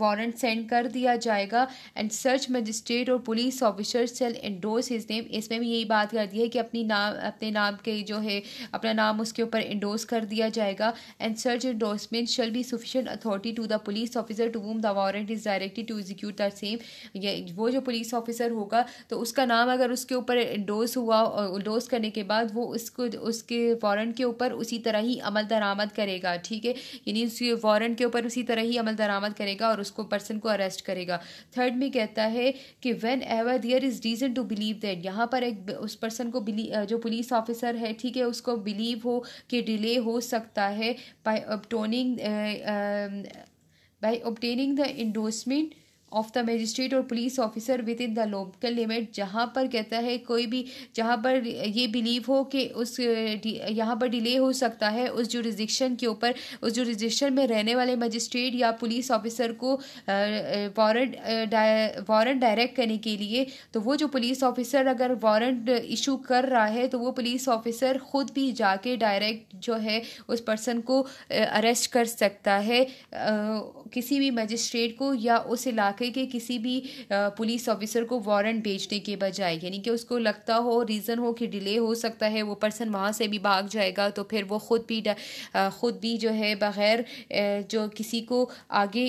वारंट सेंड कर दिया जाएगा and search magistrate or police officer shall endorse his name इसमें भी यही बात कर दी है कि अपनी नाम अपने नाम के जो है, अपना नाम उसके ऊपर इंडोर्स कर दिया जाएगा and search endorsement shall be sufficient authority to the police officer to whom the warrant is directed to execute the same ये वो जो पुलिस ऑफिसर होगा तो उसका नाम अगर उसके ऊपर डोज हुआ डोज करने के बाद वो उसको, उसके वारंट के ऊपर उसी तरह ही अमल दरामद करेगा, ठीक है? यानी उस वारंट के ऊपर उसी तरह ही अमल दरामद करेगा और उसको पर्सन को अरेस्ट करेगा। थर्ड में कहता है कि whenever there is reason to believe that यहाँ पर एक उस पर्सन को जो पुलिस ऑफिसर है, ठीक है? उसको बिलीव हो कि डिले हो सकता है by obtaining by obtaining the endorsement of the magistrate or police officer within the local limit जहाँ पर कहता है कोई भी, जहाँ पर ये बिलीव हो कि उस यहाँ पर डिले हो सकता है, उस जो जुरिस्डिक्शन के ऊपर, उस जो जुरिस्डिक्शन में रहने वाले मजिस्ट्रेट या पुलिस ऑफिसर को वारंट वारंट डायरेक्ट करने के लिए तो वो जो पुलिस ऑफिसर अगर वारंट इशू कर रहा है तो वो पुलिस ऑफिसर ख़ुद भी जाके डायरेक्ट जो है उस पर्सन को अरेस्ट कर सकता है किसी भी मजिस्ट्रेट को या उस इलाके इलाके के किसी भी पुलिस ऑफिसर को वारंट भेजने के बजाय, यानी कि उसको लगता हो, रीज़न हो कि डिले हो सकता है, वो पर्सन वहाँ से भी भाग जाएगा तो फिर वो ख़ुद भी ख़ुद भी जो है बग़ैर जो किसी को आगे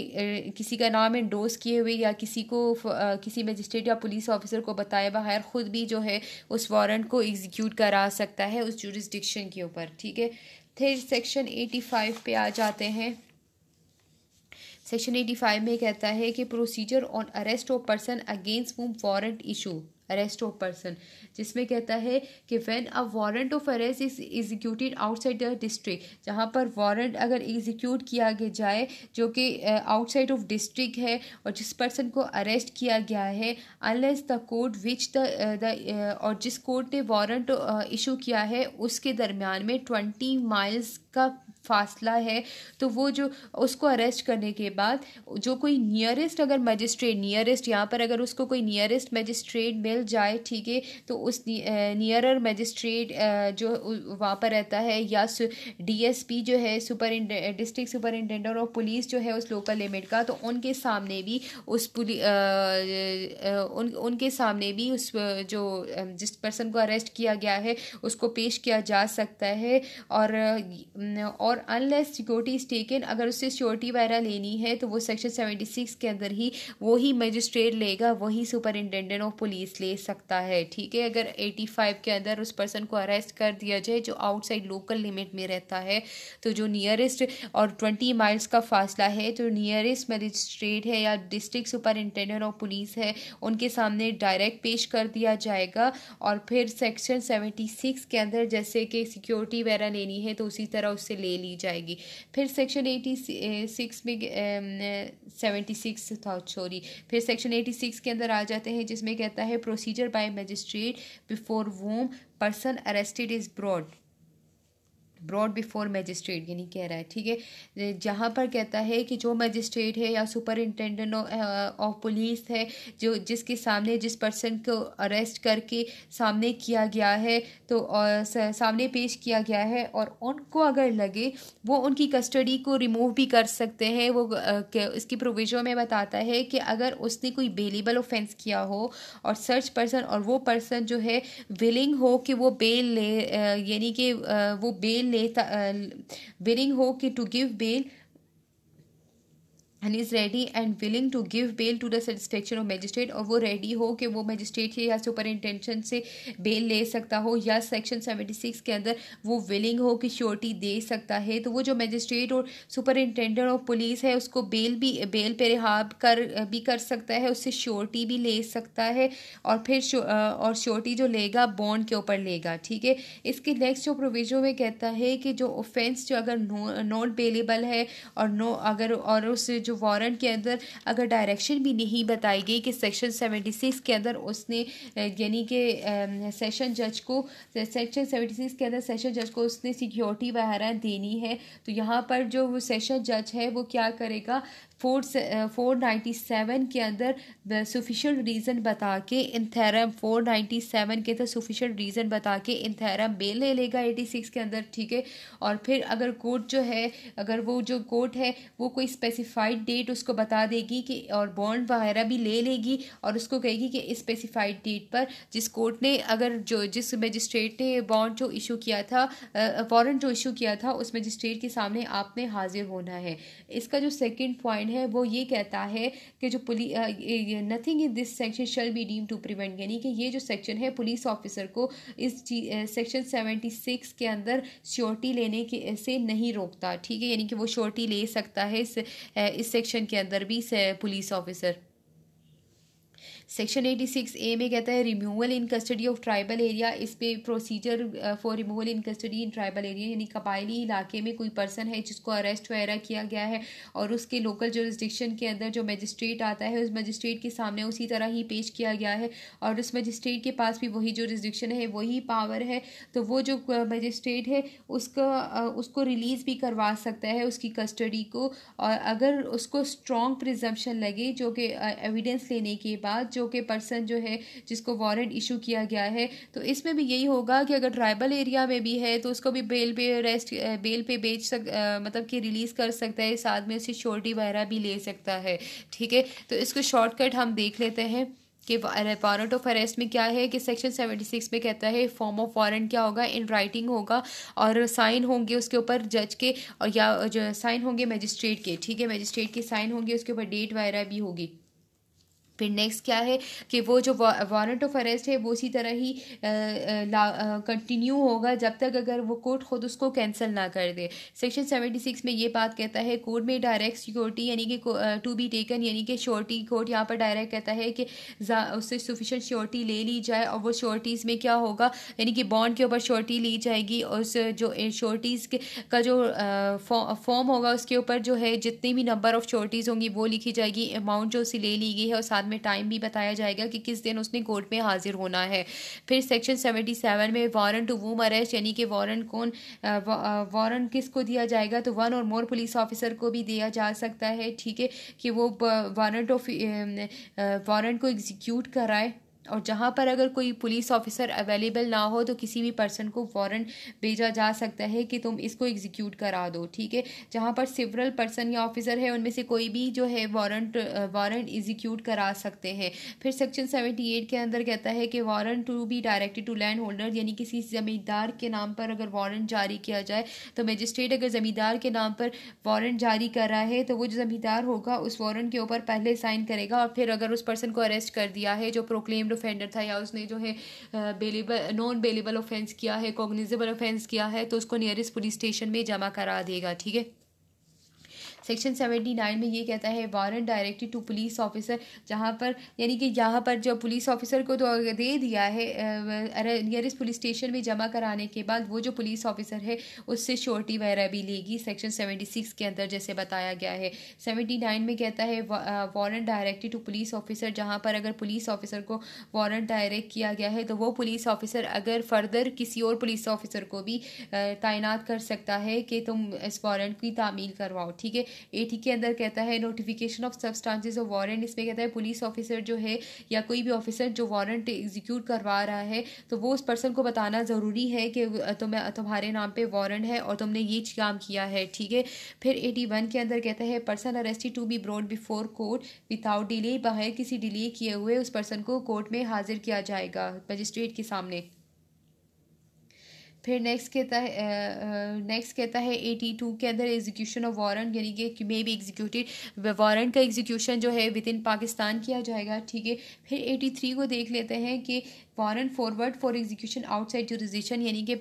किसी का नाम इंडोज किए हुए या किसी को किसी मजिस्ट्रेट या पुलिस ऑफिसर को बताए बगैर ख़ुद भी जो है उस वारंट को एग्जीक्यूट करा सकता है उस जुरिस्डिक्शन के ऊपर, ठीक है? फिर सेक्शन एटी फाइव पे आ जाते हैं। सेक्शन एटी फाइव में कहता है कि procedure on arrest of person against whom warrant issue arrest of person जिसमें कहता है कि when a warrant of arrest is executed outside the district जहाँ पर वारंट अगर एग्जीक्यूट किया गया जाए, जो कि आउटसाइड ऑफ़ डिस्ट्रिक्ट है, और जिस पर्सन को अरेस्ट किया गया है unless the court which the और जिस कोर्ट ने वारंट इशू किया है, उसके दरमियान में ट्वेंटी माइल्स का फासला है तो वो जो, उसको अरेस्ट करने के बाद, जो कोई नियरेस्ट अगर मजिस्ट्रेट नियरेस्ट यहाँ पर अगर उसको कोई नियरेस्ट मजिस्ट्रेट मिल जाए, ठीक है तो उस नियरर मजिस्ट्रेट जो वहाँ पर रहता है, या डीएसपी जो है super district superintendent of police जो है उस लोकल लिमिट का तो उनके सामने भी उस पुलिस उन, उनके सामने भी उस जो जिस पर्सन को अरेस्ट किया गया है, उसको पेश किया जा सकता है, और और और अनलेस सिक्योरिटी टेकन अगर उससे सिक्योरिटी वगैरह लेनी है तो वो सेक्शन सेवेंटी सिक्स के अंदर ही वही मजिस्ट्रेट लेगा, वही सुपरिटेंडेंट ऑफ़ पुलिस ले सकता है, ठीक है? अगर एटी फाइव के अंदर उस पर्सन को अरेस्ट कर दिया जाए, जो आउटसाइड लोकल लिमिट में रहता है तो जो नियरेस्ट और ट्वेंटी माइल्स का फासला है तो नियरेस्ट मजिस्ट्रेट है या डिस्ट्रिक्ट सुपरिटेंडेंट ऑफ़ पुलिस है, उनके सामने डायरेक्ट पेश कर दिया जाएगा। और फिर सेक्शन सेवेंटी सिक्स के अंदर जैसे कि सिक्योरिटी वगैरह लेनी है तो उसी तरह उससे ले ली जाएगी। फिर सेक्शन एटी सिक्स में सेवेंटी सिक्स था सॉरी फिर सेक्शन एटी सिक्स के अंदर आ जाते हैं, जिसमें कहता है procedure by magistrate before whom person arrested is brought brought before magistrate यानी कह रहा है, ठीक है? जहाँ पर कहता है कि जो मजिस्ट्रेट है या सुपरिंटेंडेंट ऑफ़ पुलिस है, जो जिसके सामने, जिस पर्सन को अरेस्ट करके सामने किया गया है तो और सामने पेश किया गया है और उनको अगर लगे, वो उनकी कस्टडी को रिमूव भी कर सकते हैं। वो इसकी प्रोविज़न में बताता है कि अगर उसने कोई बेलेबल ऑफेंस किया हो और सर्च पर्सन और वो पर्सन जो है विलिंग हो कि वो बेल ले यानी कि वो बेल लेता बिलिंग हो कि to give bail and is ready and willing to give bail to the satisfaction of magistrate और वो रेडी हो कि वो मजिस्ट्रेट या सुपर इंटेंशन से बेल ले सकता हो या सेक्शन सेवेंटी सिक्स के अंदर वो विलिंग हो कि श्योरिटी दे सकता है। तो वो जो मजिस्ट्रेट और सुपर इंटेंडेंट ऑफ़ पुलिस है उसको बेल भी बेल पे रिहा कर भी कर सकता है उससे श्योरिटी भी ले सकता है और फिर शो, और श्योरिटी जो लेगा बॉन्ड के ऊपर लेगा ठीक है? इसके नेक्स्ट जो प्रोविज़न में कहता है कि जो ऑफेंस जो अगर नॉट बेलेबल है और नो अगर और उस जो वारंट के अंदर अगर डायरेक्शन भी नहीं बताई गई कि सेक्शन सेवेंटी सिक्स के अंदर उसने यानी कि सेशन जज को, सेक्शन सेवेंटी सिक्स के अंदर सेशन जज को उसने सिक्योरिटी वगैरह देनी है तो यहाँ पर जो वो सेशन जज है वो क्या करेगा? फोर फोर नाइन्टी सेवन के अंदर सुफिशेंट रीज़न बता के इंथेरम फोर नाइन्टी सेवन के अंदर सुफिशेंट रीज़न बता के इंथेरम बेल ले लेगा एटी सिक्स के अंदर, ठीक है? और फिर अगर कोर्ट जो है, अगर वो जो कोर्ट है, वो कोई स्पेसिफाइड डेट उसको बता देगी कि, और बॉन्ड वगैरह भी ले लेगी और उसको कहेगी कि स्पेसिफाइड डेट पर जिस कोर्ट ने अगर जो, जिस मजिस्ट्रेट ने बॉन्ड जो इशू किया था वारंट जो इशू किया था, उस मजिस्ट्रेट के सामने आपने हाजिर होना है। इसका जो सेकेंड पॉइंट पॉइंट है, वो ये कहता है कि जो police nothing in this section shall be deem to prevent यानी कि ये जो सेक्शन है पुलिस ऑफिसर को इस सेक्शन सेवेंटी सिक्स के अंदर श्योरिटी लेने के, से नहीं रोकता। ठीक है? यानी कि वो श्योरिटी ले सकता है इस इस सेक्शन के अंदर भी police officer section eighty six A में कहता है removal in custody of tribal area इस पे procedure for removal in custody in tribal area यानी कबायली इलाके में कोई पर्सन है जिसको अरेस्ट वगैरह किया गया है और उसके लोकल जोरिस्डिक्शन के अंदर जो मजिस्ट्रेट आता है, उस मजिस्ट्रेट के सामने उसी तरह ही पेश किया गया है और उस मजिस्ट्रेट के पास भी वही जोरिस्डिक्शन है, वही पावर है। तो वो जो मजिस्ट्रेट है, उसका उसको रिलीज़ भी करवा सकता है उसकी कस्टडी को और अगर उसको स्ट्रॉन्ग प्रिजम्पशन लगे, जो कि एविडेंस लेने के बाद जो कि पर्सन जो है, जिसको वारंट इशू किया गया है तो इसमें भी यही होगा कि अगर ट्राइबल एरिया में भी है तो उसको भी बेल पे अरेस्ट बेल पे बेच सक मतलब कि रिलीज़ कर सकता है, साथ में उसकी श्योरिटी वगैरह भी ले सकता है। ठीक है? तो इसको शॉर्टकट हम देख लेते हैं कि वारंट ऑफ़ अरेस्ट में क्या है, कि सेक्शन सेवेंटी सिक्स में कहता है फॉर्म ऑफ़ वारंट क्या होगा इन राइटिंग होगा, और साइन होंगे उसके ऊपर जज के, और या, जो साइन होंगे मजिस्ट्रेट के। ठीक है? मजिस्ट्रेट के साइन होंगे, उसके ऊपर डेट वगैरह भी होगी। फिर नेक्स्ट क्या है कि वो जो वारंट ऑफ़ अरेस्ट है, वो उसी तरह ही कंटिन्यू होगा जब तक अगर वो कोर्ट खुद उसको कैंसिल ना कर दे। सेक्शन सेवेंटी सिक्स में ये बात कहता है कोर्ट में डायरेक्ट सिक्योरिटी यानी कि टू बी टेकन यानी कि श्योरिटी कोर्ट यहाँ पर डायरेक्ट कहता है कि उससे सफिशेंट श्योरिटी ले ली जाए और वो श्योरिटीज़ में क्या होगा, यानी कि बॉन्ड के ऊपर श्योरिटी ली जाएगी और उस जो श्योरिटीज़ का जो फॉर्म होगा उसके ऊपर जो है जितनी भी नंबर ऑफ़ श्योरिटीज़ होंगी वो लिखी जाएगी अमाउंट जो उसे ले ली गई है और साथ बाद में टाइम भी बताया जाएगा कि किस दिन उसने कोर्ट में हाजिर होना है। फिर सेक्शन सेवेंटी सेवन में वारंट टू वूम अरेस्ट यानी कि वारंट कौन वारंट किसको दिया जाएगा? तो वन और मोर पुलिस ऑफिसर को भी दिया जा सकता है, ठीक है, कि वो वारंट ऑफ़ वारंट को एग्जीक्यूट कराए। और जहाँ पर अगर कोई पुलिस ऑफिसर अवेलेबल ना हो तो किसी भी पर्सन को वारंट भेजा जा सकता है कि तुम इसको एग्जीक्यूट करा दो, ठीक है? जहाँ पर सिवरल पर्सन या ऑफिसर है, उनमें से कोई भी जो है वारंट वारंट एग्जीक्यूट करा सकते हैं। फिर सेक्शन सेवेंटी एट के अंदर कहता है कि warrant to be directed to land holder यानी किसी ज़मींदार के नाम पर अगर वारंट जारी किया जाए तो मजिस्ट्रेट अगर ज़मींदार के नाम पर वारंट जारी कर रहा है तो वो जो ज़मींदार होगा, उस वारंट के ऊपर पहले साइन करेगा और फिर अगर उस पर्सन को अरेस्ट कर दिया है, जो प्रोक्लेम्ड ऑफेंडर था या उसने जो है बेलेबल नॉन बेलेबल ऑफेंस किया है कॉग्निजेबल ऑफेंस किया है तो उसको नियरेस्ट पुलिस स्टेशन में जमा करा देगा, ठीक है? सेक्शन सेवेंटी नाइन में ये कहता है warrant directed to police officer जहाँ पर, यानी कि यहाँ पर जो पुलिस ऑफिसर को तो दे दिया है नियरेस्ट पुलिस स्टेशन में जमा कराने के बाद वो जो पुलिस ऑफिसर है, उससे श्योरिटी वगैरह भी लेगी सेक्शन सेवेंटी सिक्स के अंदर, जैसे बताया गया है। सेवेंटी नाइन में कहता है warrant directed to police officer जहाँ पर अगर पुलिस ऑफिसर को वारंट डायरेक्ट किया गया है तो वो पुलिस ऑफिसर अगर फर्दर किसी और पुलिस ऑफिसर को भी तैनात कर सकता है कि तुम इस वारंट की तामील करवाओ, ठीक है? एटी के अंदर कहता है notification of substances of warrant इसमें कहता है पुलिस ऑफिसर जो है या कोई भी ऑफिसर जो वारंट एग्जीक्यूट करवा रहा है तो वो उस पर्सन को बताना ज़रूरी है कि तुम्हें तुम्हारे नाम पे वारंट है और तुमने ये काम किया है। ठीक है? फिर एटी वन के अंदर कहता है person arrested to be brought before court without delay बगैर किसी डिले किए हुए उस पर्सन को कोर्ट में हाजिर किया जाएगा मजिस्ट्रेट के सामने। फिर नेक्स्ट कहता है नेक्स्ट कहता है एटी टू के अंदर एग्जीक्यूशन ऑफ़ वारंट यानी कि मे बी एग्जीक्यूटिव वारंट का एग्जीक्यूशन जो है विद इन पाकिस्तान किया जाएगा, ठीक है? फिर एटी थ्री को देख लेते हैं कि warrant forward for execution outside jurisdiction यानी कि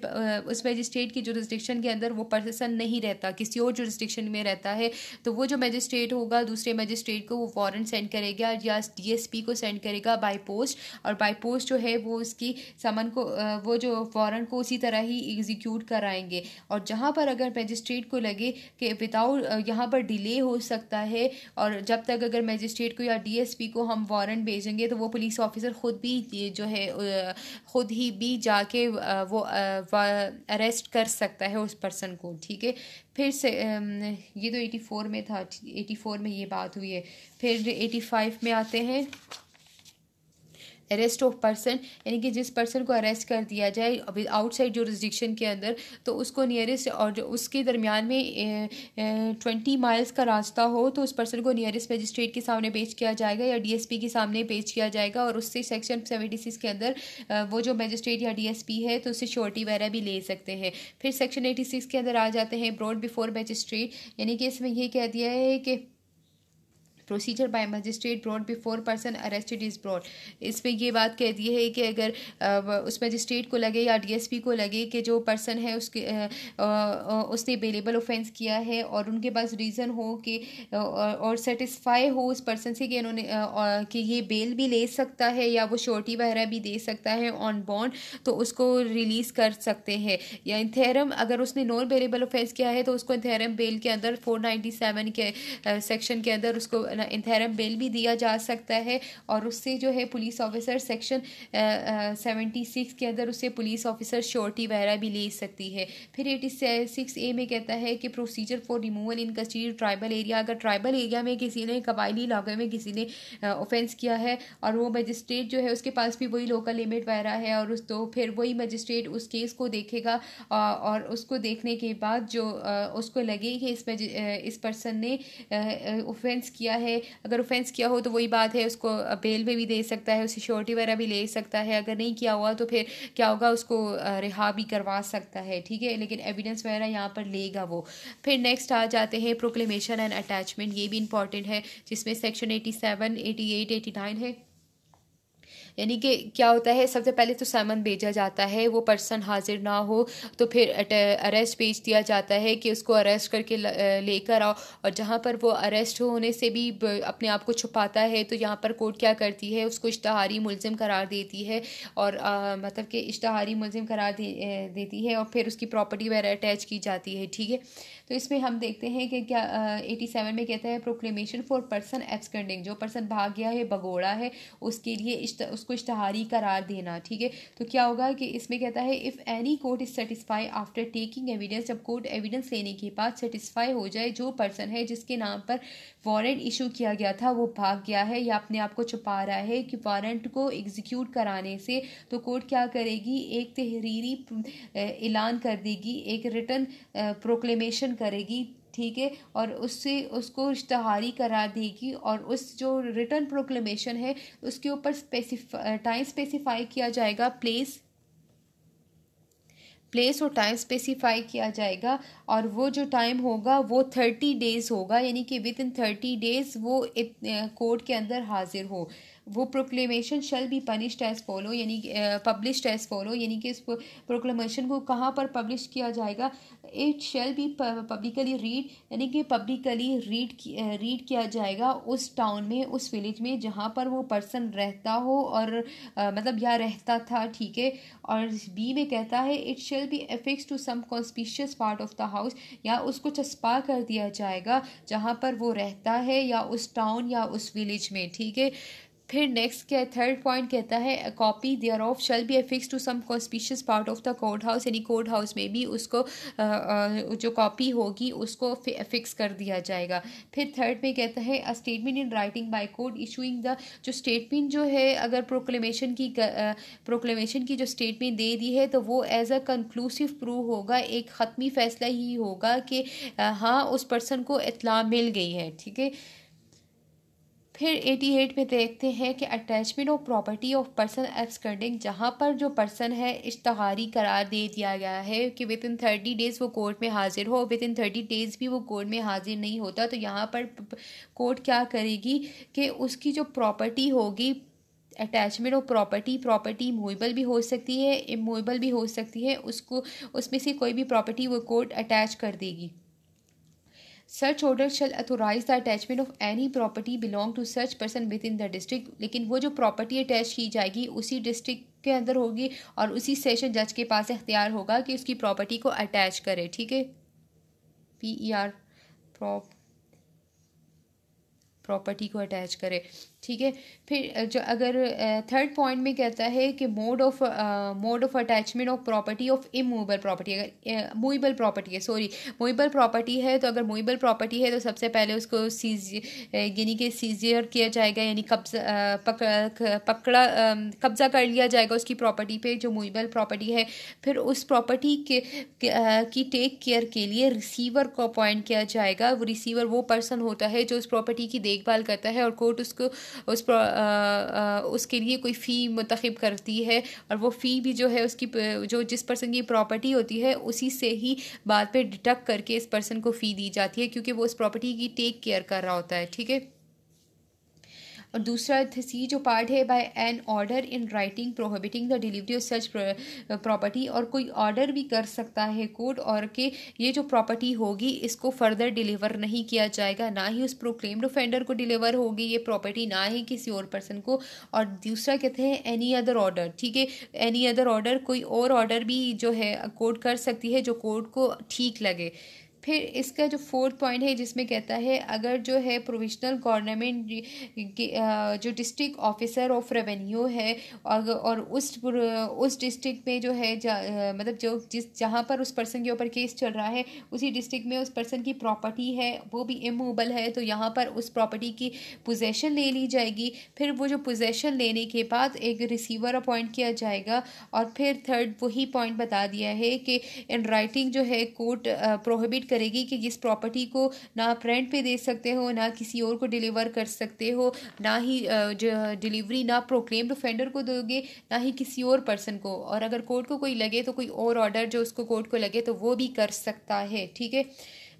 उस मजिस्ट्रेट की जुरिस्डिक्शन के अंदर वो पर्सन नहीं रहता, किसी और जुरिस्डिक्शन में रहता है तो वो जो मजिस्ट्रेट होगा, दूसरे मजिस्ट्रेट को वो वारंट सेंड करेगा या डीएसपी को सेंड करेगा बाय पोस्ट और बाय पोस्ट जो है वो उसकी समन को वो जो वारंट को उसी तरह ही एग्जीक्यूट कराएँगे। और जहाँ पर अगर मजिस्ट्रेट को लगे कि विदाउट यहाँ पर डिले हो सकता है, और जब तक अगर मजिस्ट्रेट को या डीएसपी को हम वारंट भेजेंगे तो वो पुलिस ऑफिसर ख़ुद भी जो है ख़ुद ही भी जाके वो अरेस्ट कर सकता है उस पर्सन को, ठीक है? फिर से ये तो एटी फोर में था एटी फोर में ये बात हुई है। फिर एटी फाइव में आते हैं। अरेस्ट ऑफ़ पर्सन यानी कि जिस पर्सन को अरेस्ट कर दिया जाए आउटसाइड जोरिस्डिक्शन के अंदर तो उसको नियरेस्ट और जो उसके दरमियान में ट्वेंटी माइल्स का रास्ता हो तो उस पर्सन को नियरेस्ट मजिस्ट्रेट के सामने पेश किया जाएगा या डीएसपी के सामने पेश किया जाएगा और उससे सेक्शन सेवेंटी सिक्स के अंदर वो जो मजिस्ट्रेट या डीएसपी है तो उससे श्योरिटी वगैरह भी ले सकते हैं। फिर सेक्शन एटी सिक्स के अंदर आ जाते हैं ब्रॉड बिफोर मजिस्ट्रेट यानी कि इसमें यह कह दिया है कि procedure by magistrate brought before person arrested is brought इसमें ये बात कह दी है कि अगर उस मजिस्ट्रेट को लगे या डीएसपी को लगे कि जो पर्सन है उसके उसने बेलेबल ऑफेंस किया है और उनके पास रीज़न हो कि और सेटिस्फाई हो उस पर्सन से कि उन्होंने कि ये बेल भी ले सकता है या वो शोर्टी वगैरह भी दे सकता है ऑन बॉन्ड तो उसको रिलीज़ कर सकते हैं। या इंथेरम अगर उसने नॉन बेलेबल ऑफेंस किया है तो उसको इंथेरम बेल के अंदर फोर नाइन्टी सेवन के सेक्शन के अंदर उसको इंथेरम बेल भी दिया जा सकता है और उससे जो है police officer section seventy six के अंदर उससे पुलिस ऑफिसर श्योरिटी वगैरह भी ले सकती है। फिर एटी सिक्स ए में कहता है कि procedure for removal in custody tribal area अगर ट्राइबल एरिया में किसी ने कबायली इलाके में किसी ने ऑफेंस किया है और वो मजिस्ट्रेट जो है उसके पास भी वही लोकल लिमिट वगैरह है और उस तो फिर वही मजिस्ट्रेट उस केस को देखेगा और उसको देखने के बाद जो उसको लगे कि इस इस पर्सन ने ऑफेंस किया है अगर ऑफेंस किया हो तो वही बात है, उसको बेल में भी दे सकता है उसे श्योरिटी वगैरह भी ले सकता है, अगर नहीं किया हुआ तो फिर क्या होगा, उसको रिहा भी करवा सकता है, ठीक है? लेकिन एविडेंस वगैरह यहाँ पर लेगा वो। फिर नेक्स्ट आ जाते हैं प्रोक्लेमेशन एंड अटैचमेंट ये भी इंपॉर्टेंट है, जिसमें section eighty seven eighty eight eighty nine है। यानी कि क्या होता है सबसे पहले तो सामान भेजा जाता है वो पर्सन हाजिर ना हो तो फिर अरेस्ट भेज दिया जाता है कि उसको अरेस्ट करके लेकर आओ। और जहाँ पर वो अरेस्ट होने से भी अपने आप को छुपाता है तो यहाँ पर कोर्ट क्या करती है उसको इश्तहारी मुलजिम करार देती है और आ, मतलब कि इश्तहारी मुलजिम करार दे, देती है और फिर उसकी प्रॉपर्टी वगैरह अटैच की जाती है ठीक है? तो इसमें हम देखते हैं कि क्या एटी सेवन में कहता है प्रोक्लेमेशन फॉर पर्सन एब्सकेंडिंग जो पर्सन भाग गया है भगोड़ा है उसके लिए इश्त, उसको इश्तहारी करार देना ठीक है? तो क्या होगा कि इसमें कहता है if any court is satisfy after taking evidence जब कोर्ट एविडेंस लेने के बाद सेटिस्फाई हो जाए जो पर्सन है जिसके नाम पर वारंट इशू किया गया था वो भाग गया है या अपने आप को छुपा रहा है कि वारंट को एग्जीक्यूट कराने से तो कोर्ट क्या करेगी? एक तहरीरी ऐलान कर देगी एक रिटर्न प्रोक्लेमेशन करेगी, ठीक है? और उससे उसको इश्तहारी करा देगी और उस जो रिटर्न प्रोक्लेमेशन है, उसके ऊपर स्पेसिफाई टाइम स्पेसिफाई किया जाएगा प्लेस प्लेस और टाइम स्पेसिफाई किया जाएगा और वो जो टाइम होगा, वो थर्टी डेज़ होगा, यानी कि विद इन थर्टी डेज़ वो कोर्ट के अंदर हाजिर हो। वो proclamation shall be punished as follow यानी पब्लिश्ड एज फॉलो यानी कि इस प्रोक्लेमेशन को कहाँ पर पब्लिश किया जाएगा? It shall be publicly read यानी कि पब्लिकली रीड रीड किया जाएगा उस टाउन में उस विलेज में जहाँ पर वो पर्सन रहता हो और आ, मतलब या रहता था ठीक है? और बी में कहता है it shall be affix to some conspicuous part of the house या उसको चस्पा कर दिया जाएगा जहाँ पर वो रहता है या उस टाउन या उस विलेज में ठीक है? फिर नेक्स्ट क्या थर्ड पॉइंट कहता है a copy thereof shall be affix to some conspicuous part of the court house यानी कोर्ट हाउस में भी उसको जो कॉपी होगी, उसको फिक्स कर दिया जाएगा। फिर थर्ड में कहता है a statement in writing by court issuing the जो स्टेटमेंट जो है, अगर प्रोक्लेमेशन की प्रोक्लेमेशन की जो स्टेटमेंट दे दी है तो वो एज अ कंक्लूसिव प्रूव होगा। एक ख़त्मी फैसला ही होगा कि हाँ उस पर्सन को इतला मिल गई है, ठीक है? फिर 88 में देखते हैं कि attachment of property of person absconding जहाँ पर जो पर्सन है, इश्तहारी करार दे दिया गया है कि विद इन थर्टी डेज़ वो कोर्ट में हाजिर हो। विद इन थर्टी डेज़ भी वो कोर्ट में हाजिर नहीं होता। तो यहाँ पर कोर्ट क्या करेगी कि उसकी जो प्रॉपर्टी होगी attachment of property property movable भी हो सकती है इमूवेबल भी हो सकती है। उसको, उसमें से कोई भी प्रॉपर्टी वो कोर्ट अटैच कर देगी। Such order shall authorize the attachment of any property belong to search person within the district लेकिन वो जो प्रॉपर्टी अटैच की जाएगी, उसी डिस्ट्रिक्ट के अंदर होगी और उसी सेशन जज के पास अख्तियार होगा कि उसकी प्रॉपर्टी को अटैच करे, ठीक है? P E R prop property को अटैच करे। ठीक है? फिर जो अगर थर्ड पॉइंट में कहता है कि mode of mode of attachment of property of immovable property अगर मूवेबल प्रॉपर्टी है सॉरी मूवेबल प्रॉपर्टी है तो अगर मूवेबल प्रॉपर्टी है तो सबसे पहले उसको सीज यानी कि सीजियर किया जाएगा, यानी कब्जा पकड़ा पकड़ा कब्ज़ा कर लिया जाएगा उसकी प्रॉपर्टी पे, जो मूवेबल प्रॉपर्टी है। फिर उस प्रॉपर्टी के, की टेक केयर के लिए रिसीवर को अपॉइंट किया जाएगा। वो रिसीवर वो पर्सन होता है जो उस प्रॉपर्टी की देखभाल करता है और कोर्ट उसको उस आ, आ, उसके लिए कोई फ़ी मंतखब करती है और वो फ़ी भी जो है उसकी जो जिस पर्सन की प्रॉपर्टी होती है उसी से ही बाद पे डिटक करके इस पर्सन को फ़ी दी जाती है क्योंकि वो उस प्रॉपर्टी की टेक केयर कर रहा होता है ठीक है? और दूसरा सी जो पार्ट है by an order in writing prohibiting the delivery of such property और कोई ऑर्डर भी कर सकता है कोर्ट और के ये जो प्रॉपर्टी होगी इसको फर्दर डिलीवर नहीं किया जाएगा, ना ही उस प्रोक्लेम्ड ऑफेंडर को डिलीवर होगी ये प्रॉपर्टी ना ही किसी और पर्सन को और दूसरा कहते हैं एनी अदर ऑर्डर ठीक है? एनी अदर ऑर्डर कोई और ऑर्डर भी जो है कोर्ट कर सकती है जो कोर्ट को ठीक लगे। फिर इसका जो फोर्थ पॉइंट है, जिसमें कहता है, अगर जो है प्रोविजनल गवर्नमेंट जो डिस्ट्रिक्ट ऑफिसर ऑफ़ रेवेन्यू है और उस उस डिस्ट्रिक्ट में जो है मतलब जो जिस, जहाँ पर उस पर्सन के ऊपर केस चल रहा है, उसी डिस्ट्रिक्ट में उस पर्सन की प्रॉपर्टी है, वो भी इमूबल है तो यहाँ पर उस प्रॉपर्टी की पोजेशन ले ली जाएगी। फिर वो जो पोजेशन लेने के बाद एक रिसीवर अपॉइंट किया जाएगा, और फिर थर्ड वही पॉइंट बता दिया है कि इन राइटिंग जो है कोर्ट प्रोहिबिट करेगी कि जिस प्रॉपर्टी को ना आप रेंट पे दे सकते हो, ना किसी और को डिलीवर कर सकते हो, ना ही डिलीवरी ना प्रोक्लेम्ड ऑफेंडर को दोगे, ना ही किसी और पर्सन को। और अगर कोर्ट को कोई लगे तो कोई और ऑर्डर जो उसको कोर्ट को लगे तो वो भी कर सकता है, ठीक है?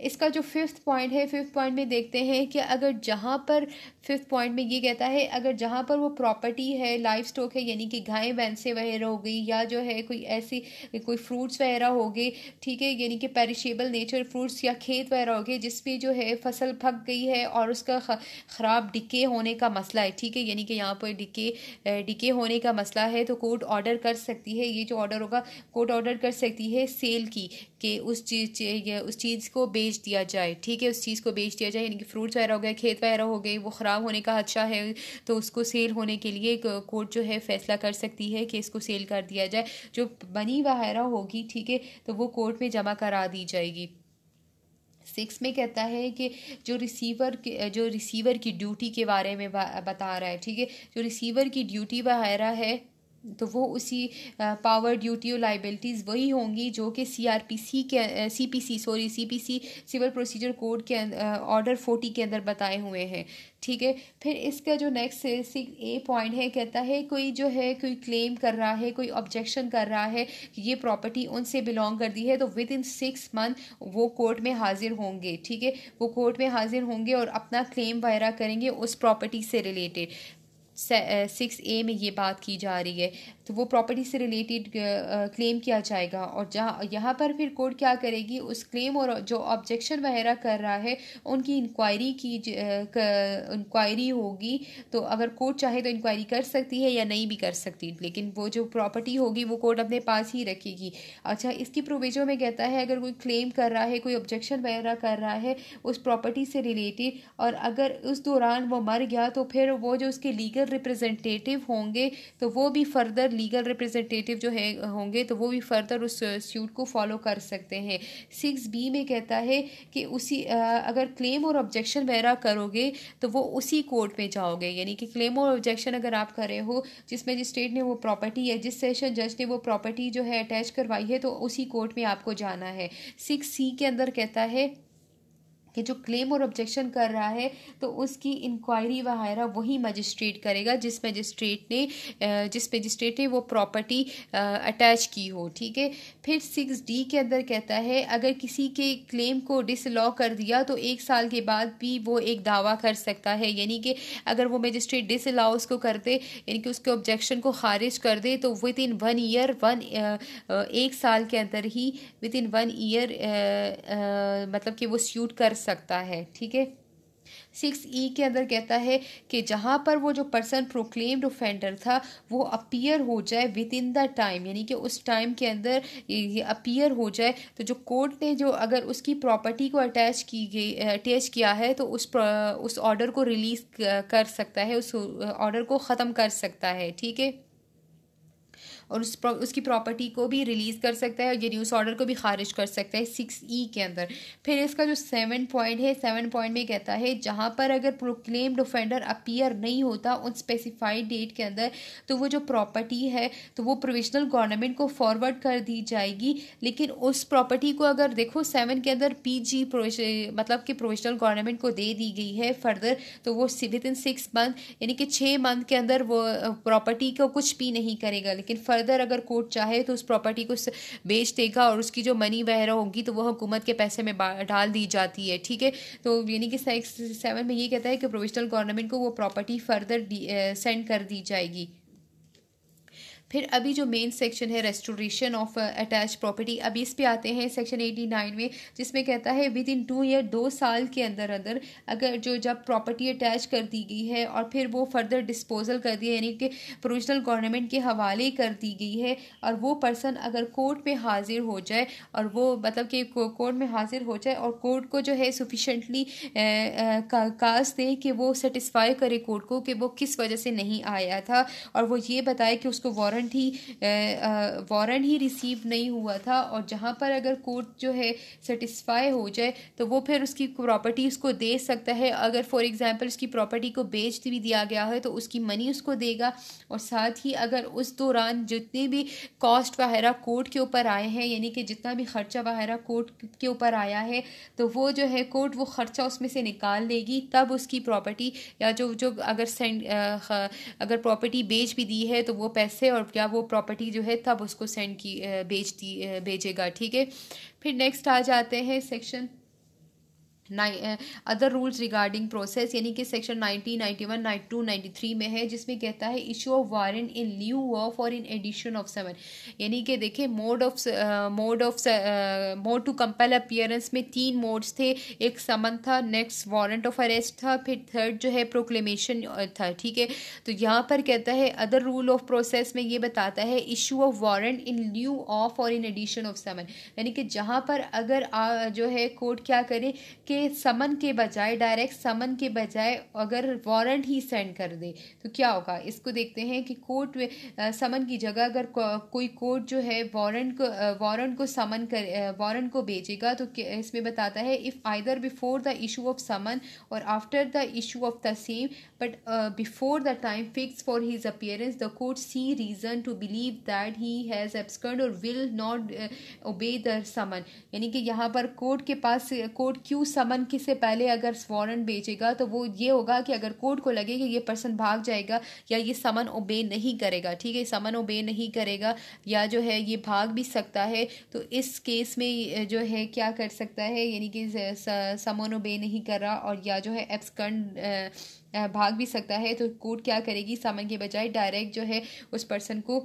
इसका जो फिफ्थ पॉइंट है फिफ्थ पॉइंट में देखते हैं कि अगर जहाँ पर फिफ्थ पॉइंट में ये कहता है, अगर जहाँ पर वो प्रॉपर्टी है लाइफ स्टॉक है, यानी कि गाय, भैंसे वगैरह हो गई, या जो है कोई ऐसी, कोई फ्रूट्स वगैरह हो गए, ठीक है, यानी कि पेरिशेबल नेचर फ्रूट्स या खेत वगैरह हो गए जिसमें जो है फ़सल पक गई है और उसका ख़राब डिके होने का मसला है, ठीक है, यानी कि यहाँ पर डिके डिके होने का मसला है तो कोर्ट ऑर्डर कर सकती है, ये जो ऑर्डर होगा कोर्ट ऑर्डर कर सकती है सेल की, कि उस चीज़ उस चीज़ को बेच दिया जाए, ठीक है? उस चीज़ को बेच दिया जाए, यानी कि फ्रूट्स वगैरह हो गए, खेत वगैरह हो गए, वो ख़राब होने का अच्छा है तो उसको सेल होने के लिए कोर्ट जो है फैसला कर सकती है कि इसको सेल कर दिया जाए। जो बनी वगैरह होगी, ठीक है तो वो कोर्ट में जमा करा दी जाएगी। सिक्स में कहता है कि जो रिसीवर के, जो रिसीवर की ड्यूटी के बारे में बता रहा है, ठीक है? जो रिसीवर की ड्यूटी वगैरह है तो वो उसी पावर ड्यूटी और लाइबिलिटीज़ वही होंगी जो कि सीआरपीसी के CPC sorry CPC civil procedure code के ऑर्डर फोर्टी के अंदर बताए हुए हैं। ठीक है? फिर इसका जो नेक्स्ट ए पॉइंट है, कहता है कोई जो है, कोई क्लेम कर रहा है, कोई ऑब्जेक्शन कर रहा है कि ये प्रॉपर्टी उनसे बिलोंग कर दी है तो विद इन सिक्स मंथ वो कोर्ट में हाजिर होंगे। ठीक है? वो कोर्ट में हाजिर होंगे और अपना क्लेम वगैरह करेंगे उस प्रॉपर्टी से रिलेटेड सिक्स ए में ये बात की जा रही है। तो वो प्रॉपर्टी से रिलेटेड क्लेम किया जाएगा। और जहाँ, यहाँ पर फिर कोर्ट क्या करेगी? उस क्लेम और जो ऑब्जेक्शन वगैरह कर रहा है, उनकी इंक्वायरी की इंक्वायरी होगी। तो अगर कोर्ट चाहे तो इंक्वायरी कर सकती है या नहीं भी कर सकती। लेकिन वो जो प्रॉपर्टी होगी, वो कोर्ट अपने पास ही रखेगी। अच्छा इसकी प्रोविज़न में कहता है, अगर कोई क्लेम कर रहा है, कोई ऑब्जेक्शन वगैरह कर रहा है, उस प्रॉपर्टी से रिलेटेड और अगर उस दौरान वो मर गया तो फिर वो जो उसके लीगल रिप्रेजेंटेटिव होंगे तो वो भी फर्दर लीगल रिप्रेजेंटेटिव जो है, होंगे तो वो भी फर्दर उस सूट को फॉलो कर सकते हैं। सिक्स बी में कहता है कि उसी अगर क्लेम और ऑब्जेक्शन वगैरह करोगे तो वो उसी कोर्ट में जाओगे। यानी कि क्लेम और ऑब्जेक्शन अगर आप कर रहे हो, जिस मजिस्ट्रेट ने वो प्रॉपर्टी है जिस सेशन जज ने वो प्रॉपर्टी जो है अटैच करवाई है तो उसी कोर्ट में आपको जाना है। सिक्स सी के अंदर कहता है कि जो क्लेम और ऑब्जेक्शन कर रहा है तो उसकी इंक्वायरी वगैरह वही मजिस्ट्रेट करेगा, जिस मजिस्ट्रेट ने जिस मजिस्ट्रेट ने वो प्रॉपर्टी अटैच की हो, ठीक है? फिर सिक्स डी के अंदर कहता है, अगर किसी के क्लेम को डिसलॉ कर दिया तो एक साल के बाद भी वो एक दावा कर सकता है। यानी कि अगर वो मजिस्ट्रेट डिसअलाउ उसको कर दे, यानी कि उसके ऑब्जेक्शन को खारिज कर दे तो within one year one एक साल के अंदर ही विद इन वन ईयर मतलब कि वो स्यूट कर सकता है, ठीक है? सिक्स ई e के अंदर कहता है कि जहाँ पर वो जो पर्सन प्रोक्लेम्ड ऑफेंडर था, वो अपीयर हो जाए विद इन द टाइम यानी कि उस टाइम के अंदर ये अपीयर हो जाए। तो जो कोर्ट ने जो अगर उसकी प्रॉपर्टी को अटैच की गई अटैच किया है तो उस उस ऑर्डर को रिलीज़ कर सकता है, उस ऑर्डर को ख़त्म कर सकता है, ठीक है? और उस उसकी प्रॉपर्टी को भी रिलीज़ कर सकता है यानी उस ऑर्डर को भी खारिज कर सकता है सिक्स ई e के अंदर। फिर इसका जो सेवन पॉइंट है सेवन पॉइंट में कहता है, जहाँ पर अगर प्रोक्लेम्ड ऑफेंडर अपीयर नहीं होता उन स्पेसिफाइड डेट के अंदर तो वो जो प्रॉपर्टी है तो वो प्रोविजनल गवर्नमेंट को फॉरवर्ड कर दी जाएगी। लेकिन उस प्रॉपर्टी को अगर देखो सेवन के अंदर पी जी मतलब कि प्रोविजनल गवर्नमेंट को दे दी गई है फर्दर तो वो विद इन सिक्स मंथ यानी कि छः मंथ के अंदर वो प्रॉपर्टी को कुछ भी नहीं करेगा। लेकिन फर्दर अगर कोर्ट चाहे तो उस प्रॉपर्टी को बेच देगा और उसकी जो मनी वगैरह होगी तो वह हुकूमत के पैसे में डाल दी जाती है, ठीक है? तो यानी कि सेवन में ये कहता है कि प्रोविजनल गवर्नमेंट को वो प्रॉपर्टी फर्दर सेंड कर दी जाएगी। फिर अभी जो मेन सेक्शन है रेस्टोरेशन ऑफ़ अटैच प्रॉपर्टी अभी इस पे आते हैं सेक्शन एटी नाइन में, जिसमें कहता है विद इन टू ईयर दो साल के अंदर अंदर, अगर जो जब प्रॉपर्टी अटैच कर दी गई है और फिर वो फर्दर डिस्पोजल कर दिया यानी कि प्रोविजनल गवर्नमेंट के हवाले कर दी गई है, और वो पर्सन अगर कोर्ट में हाजिर हो जाए, और वो मतलब कि कोर्ट में हाजिर हो जाए, और कोर्ट को जो है सुफिशेंटली काज दे कि वो सेटिस्फाई करे कोर्ट को कि वो किस वजह से नहीं आया था, और वो ये बताए कि उसको वारंट वारंट ही वारंट ही रिसीव नहीं हुआ था और जहाँ पर अगर कोर्ट जो है सेटिस्फाई हो जाए तो वो फिर उसकी प्रॉपर्टी उसको दे सकता है। अगर फॉर एग्ज़ाम्पल उसकी प्रॉपर्टी को बेच भी दिया गया है तो उसकी मनी उसको देगा। और साथ ही अगर उस दौरान जितने भी कॉस्ट वगैरह कोर्ट के ऊपर आए हैं, यानी कि जितना भी खर्चा वगैरह कोर्ट के ऊपर आया है तो वो जो है कोर्ट वो ख़र्चा उसमें से निकाल लेगी, तब उसकी प्रॉपर्टी या जो जो अगर सेंड अगर प्रॉपर्टी बेच भी दी है तो वो पैसे और या वो प्रॉपर्टी जो है, तब उसको सेंड की बेच दी भेजेगा, ठीक है? फिर नेक्स्ट आ जाते हैं section other rules regarding process यानी कि सेक्शन 19, 91, 92, 93 में है जिसमें कहता है issue of warrant in lieu of or in addition of seven यानी कि देखिए mode of mode of mode to compel appearance में तीन मोड्स थे एक समन था नेक्स्ट वारंट ऑफ़ अरेस्ट था फिर थर्ड जो है प्रोक्लेमेशन था ठीक है? तो यहाँ पर कहता है अदर रूल ऑफ़ प्रोसेस में ये बताता है issue of warrant in lieu of or in addition of seven यानी कि जहाँ पर अगर आ, जो है कोर्ट क्या करे कि समन के बजाय डायरेक्ट समन के बजाय अगर वारंट ही सेंड कर दे तो क्या होगा? इसको देखते हैं कि कोर्ट में समन की जगह अगर को, कोई कोर्ट जो है वारंट को वारंट को समन कर वारंट को भेजेगा तो इसमें बताता है if either before the issue of summon or after the issue of the same but before the time fix for his appearance the court see reason to believe that he has absconded or will not obey the summon यानी कि यहाँ पर कोर्ट के पास कोर्ट क्यों के से पहले अगर वारंट भेजेगा तो वो ये होगा कि अगर कोर्ट को लगे कि ये पर्सन भाग जाएगा या ये समन ओबे नहीं करेगा, ठीक है? समन ओबे नहीं करेगा या जो है ये भाग भी सकता है तो इस केस में जो है क्या कर सकता है? यानी कि समन ओबे नहीं कर रहा और या जो है एब्सकंड भाग भी सकता है तो कोर्ट क्या करेगी? समन के बजाय डायरेक्ट जो है उस पर्सन को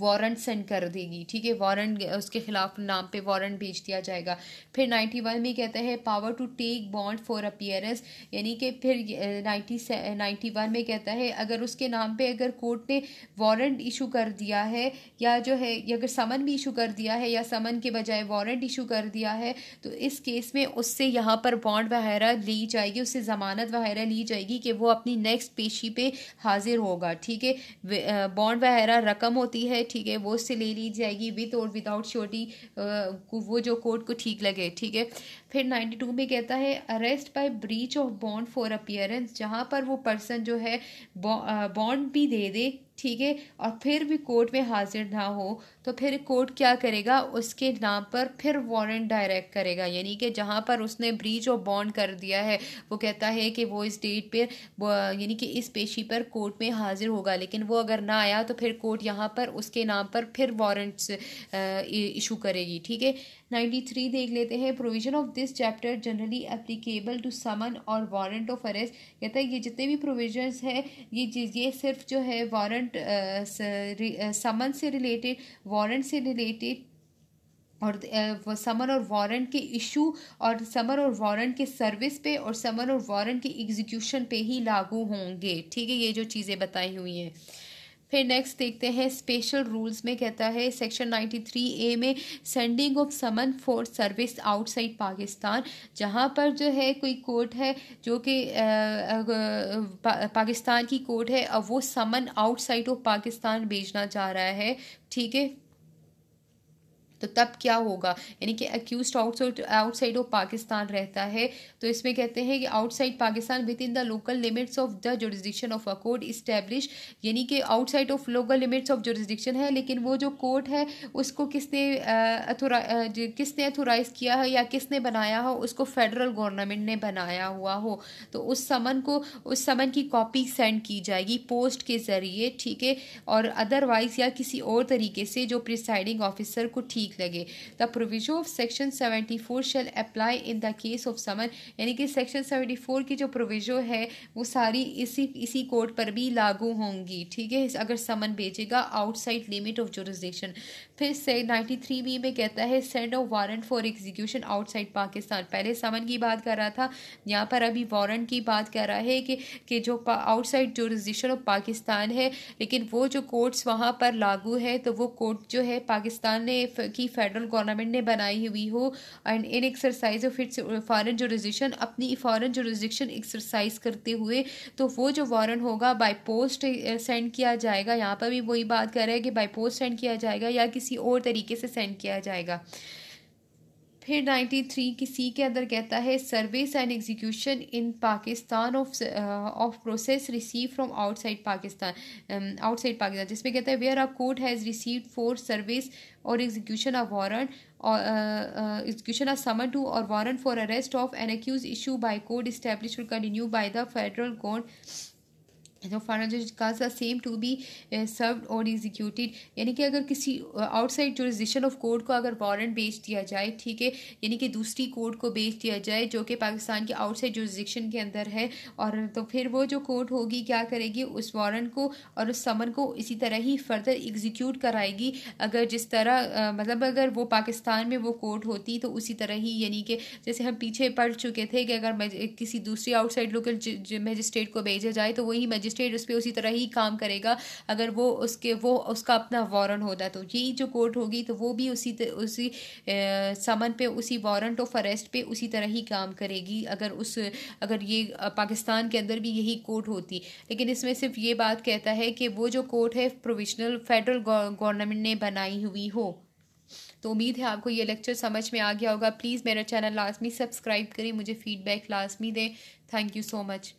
वारंट सेंड कर देगी, ठीक है? वारंट उसके खिलाफ नाम पे वारंट भेज दिया जाएगा। फिर नाइन्टी वन में कहता है power to take bond for appearance यानी कि फिर नाइन्टी नाइन्टी वन में कहता है, अगर उसके नाम पे अगर कोर्ट ने वारंट इशू कर दिया है, या जो है अगर समन भी इशू कर दिया है, या समन के बजाय वारंट इशू कर दिया है तो इस केस में उससे यहाँ पर बॉन्ड वगैरह ली जाएगी, उससे ज़मानत वगैरह ली जाएगी कि वो अपनी नेक्स्ट पेशी पे हाजिर होगा, ठीक है? बॉन्ड वगैरह रकम होती है ठीक है, वो उससे ले ली जाएगी विथ और विदाउट श्योरिटी वो जो कोर्ट को ठीक लगे, ठीक है? फिर नाइन्टी टू में कहता है arrest by breach of bond for appearance जहाँ पर वो पर्सन जो है बॉन्ड भी दे दे ठीक है? और फिर भी कोर्ट में हाजिर ना हो तो फिर कोर्ट क्या करेगा? उसके नाम पर फिर वारंट डायरेक्ट करेगा। यानी कि जहाँ पर उसने ब्रीच और बॉन्ड कर दिया है, वो कहता है कि वो इस डेट पर यानी कि इस पेशी पर कोर्ट में हाजिर होगा। लेकिन वो अगर ना आया तो फिर कोर्ट यहाँ पर उसके नाम पर फिर वारंट्स इशू करेगी। ठीक है? नाइन्टी थ्री देख लेते हैं। Provision of this chapter generally applicable to summon or warrant of arrest कहता है, ये जितने भी प्रोविजंस हैं, ये ये सिर्फ़ जो है वारंट समन से रिलेटेड वारंट से रिलेटेड और समन और वारंट के इशू और समन और वारंट के सर्विस पे और समन और वारंट के एग्जीक्यूशन पे ही लागू होंगे। ठीक है, ये जो चीज़ें बताई हुई हैं। फिर नेक्स्ट देखते हैं स्पेशल रूल्स में कहता है सेक्शन नाइन्टी थ्री ए में sending of summon for service outside Pakistan जहाँ पर जो है कोई कोर्ट है जो कि पा, पाकिस्तान की कोर्ट है अब वो समन आउटसाइड ऑफ़ पाकिस्तान भेजना चाह रहा है ठीक है? तो तब क्या होगा? यानी कि accused outside outside of Pakistan रहता है। तो इसमें कहते हैं कि outside Pakistan within the local limits of the jurisdiction of a court establish यानी कि outside of local limits of jurisdiction है, लेकिन वो जो कोर्ट है, उसको किसने अथोरा किसने अथोराइज किया है या किसने बनाया हो, उसको फेडरल गवर्नमेंट ने बनाया हुआ हो। तो उस समन को, उस समन की कॉपी सेंड की जाएगी पोस्ट के ज़रिए, ठीक है? और अदरवाइज़ या किसी और तरीके से जो प्रिसाइडिंग ऑफिसर को ठीक ठीक लगे। The proviso of section seventy four shall apply in the case of summon यानी कि सेक्शन सेवेंटी फोर की जो प्रोविजो है, वो सारी इसी इसी कोर्ट पर भी लागू होंगी, ठीक है? अगर समन भेजेगा आउटसाइड लिमिट ऑफ़ जोरिस्डिक्शन फिर से नाइन्टी थ्री बी में कहता है send of warrant for execution outside Pakistan पहले समन की बात कर रहा था, यहाँ पर अभी वारंट की बात कर रहा है कि कि जो आउटसाइड जोरिस्डिक्शन ऑफ़ पाकिस्तान है, लेकिन वो जो कोर्ट्स वहाँ पर लागू है तो वो कोर्ट जो है पाकिस्तान ने की फेडरल गवर्नमेंट ने बनाई हुई हो and in exercise of its foreign जो जोरिस्डिक्शन अपनी फॉरन जो जोरिस्डिक्शन एक्सरसाइज करते हुए तो वो जो वारंट होगा बाई पोस्ट सेंड किया जाएगा। यहाँ पर भी वही बात कर रहे हैं कि बाई पोस्ट सेंड किया जाएगा या किसी और तरीके से सेंड किया जाएगा। फिर नाइन्टी थ्री की अंदर कहता है service and execution in Pakistan of of process receive from outside Pakistan outside Pakistan जिसमें कहता है where a court has receive for service or execution of warrant uh, execution of summon to or warrant for arrest of an accused issue by court established will continue by the जो final same to be serve or executed यानी कि अगर किसी आउटसाइड जोरिस्डिक्शन ऑफ़ कोर्ट को अगर वारंट भेज दिया जाए, ठीक है? यानी कि दूसरी कोर्ट को भेज दिया जाए, जो कि पाकिस्तान के आउटसाइड जोरिस्डिक्शन के अंदर है, और तो फिर वो जो कोर्ट होगी, क्या करेगी? उस वारंट को और उस समन को इसी तरह ही फर्दर एग्जीक्यूट कराएगी। अगर जिस तरह मतलब अगर वो पाकिस्तान में वो कोर्ट होती तो उसी तरह ही यानी कि जैसे हम पीछे पढ़ चुके थे कि अगर किसी दूसरी आउटसाइड लोकल मजिस्ट्रेट को भेजा जाए तो वही मजिस्ट्रेट मजिस्ट्रेट उस पर उसी तरह ही काम करेगा, अगर वो उसके, वो उसका अपना वारंट होता तो यही जो कोर्ट होगी तो वो भी उसी उसी समन पे, उसी वारंट ऑफ़ अरेस्ट पे उसी तरह ही काम करेगी, अगर उस, अगर ये पाकिस्तान के अंदर भी यही कोर्ट होती। लेकिन इसमें सिर्फ़ ये बात कहता है कि वो जो कोर्ट है प्रोविजनल फेडरल गवर्नमेंट ने बनाई हुई हो। तो उम्मीद है आपको ये लेक्चर समझ में आ गया होगा। प्लीज़ मेरा चैनल लाजमी सब्सक्राइब करें, मुझे फ़ीडबैक लाजमी दें। Thank you so much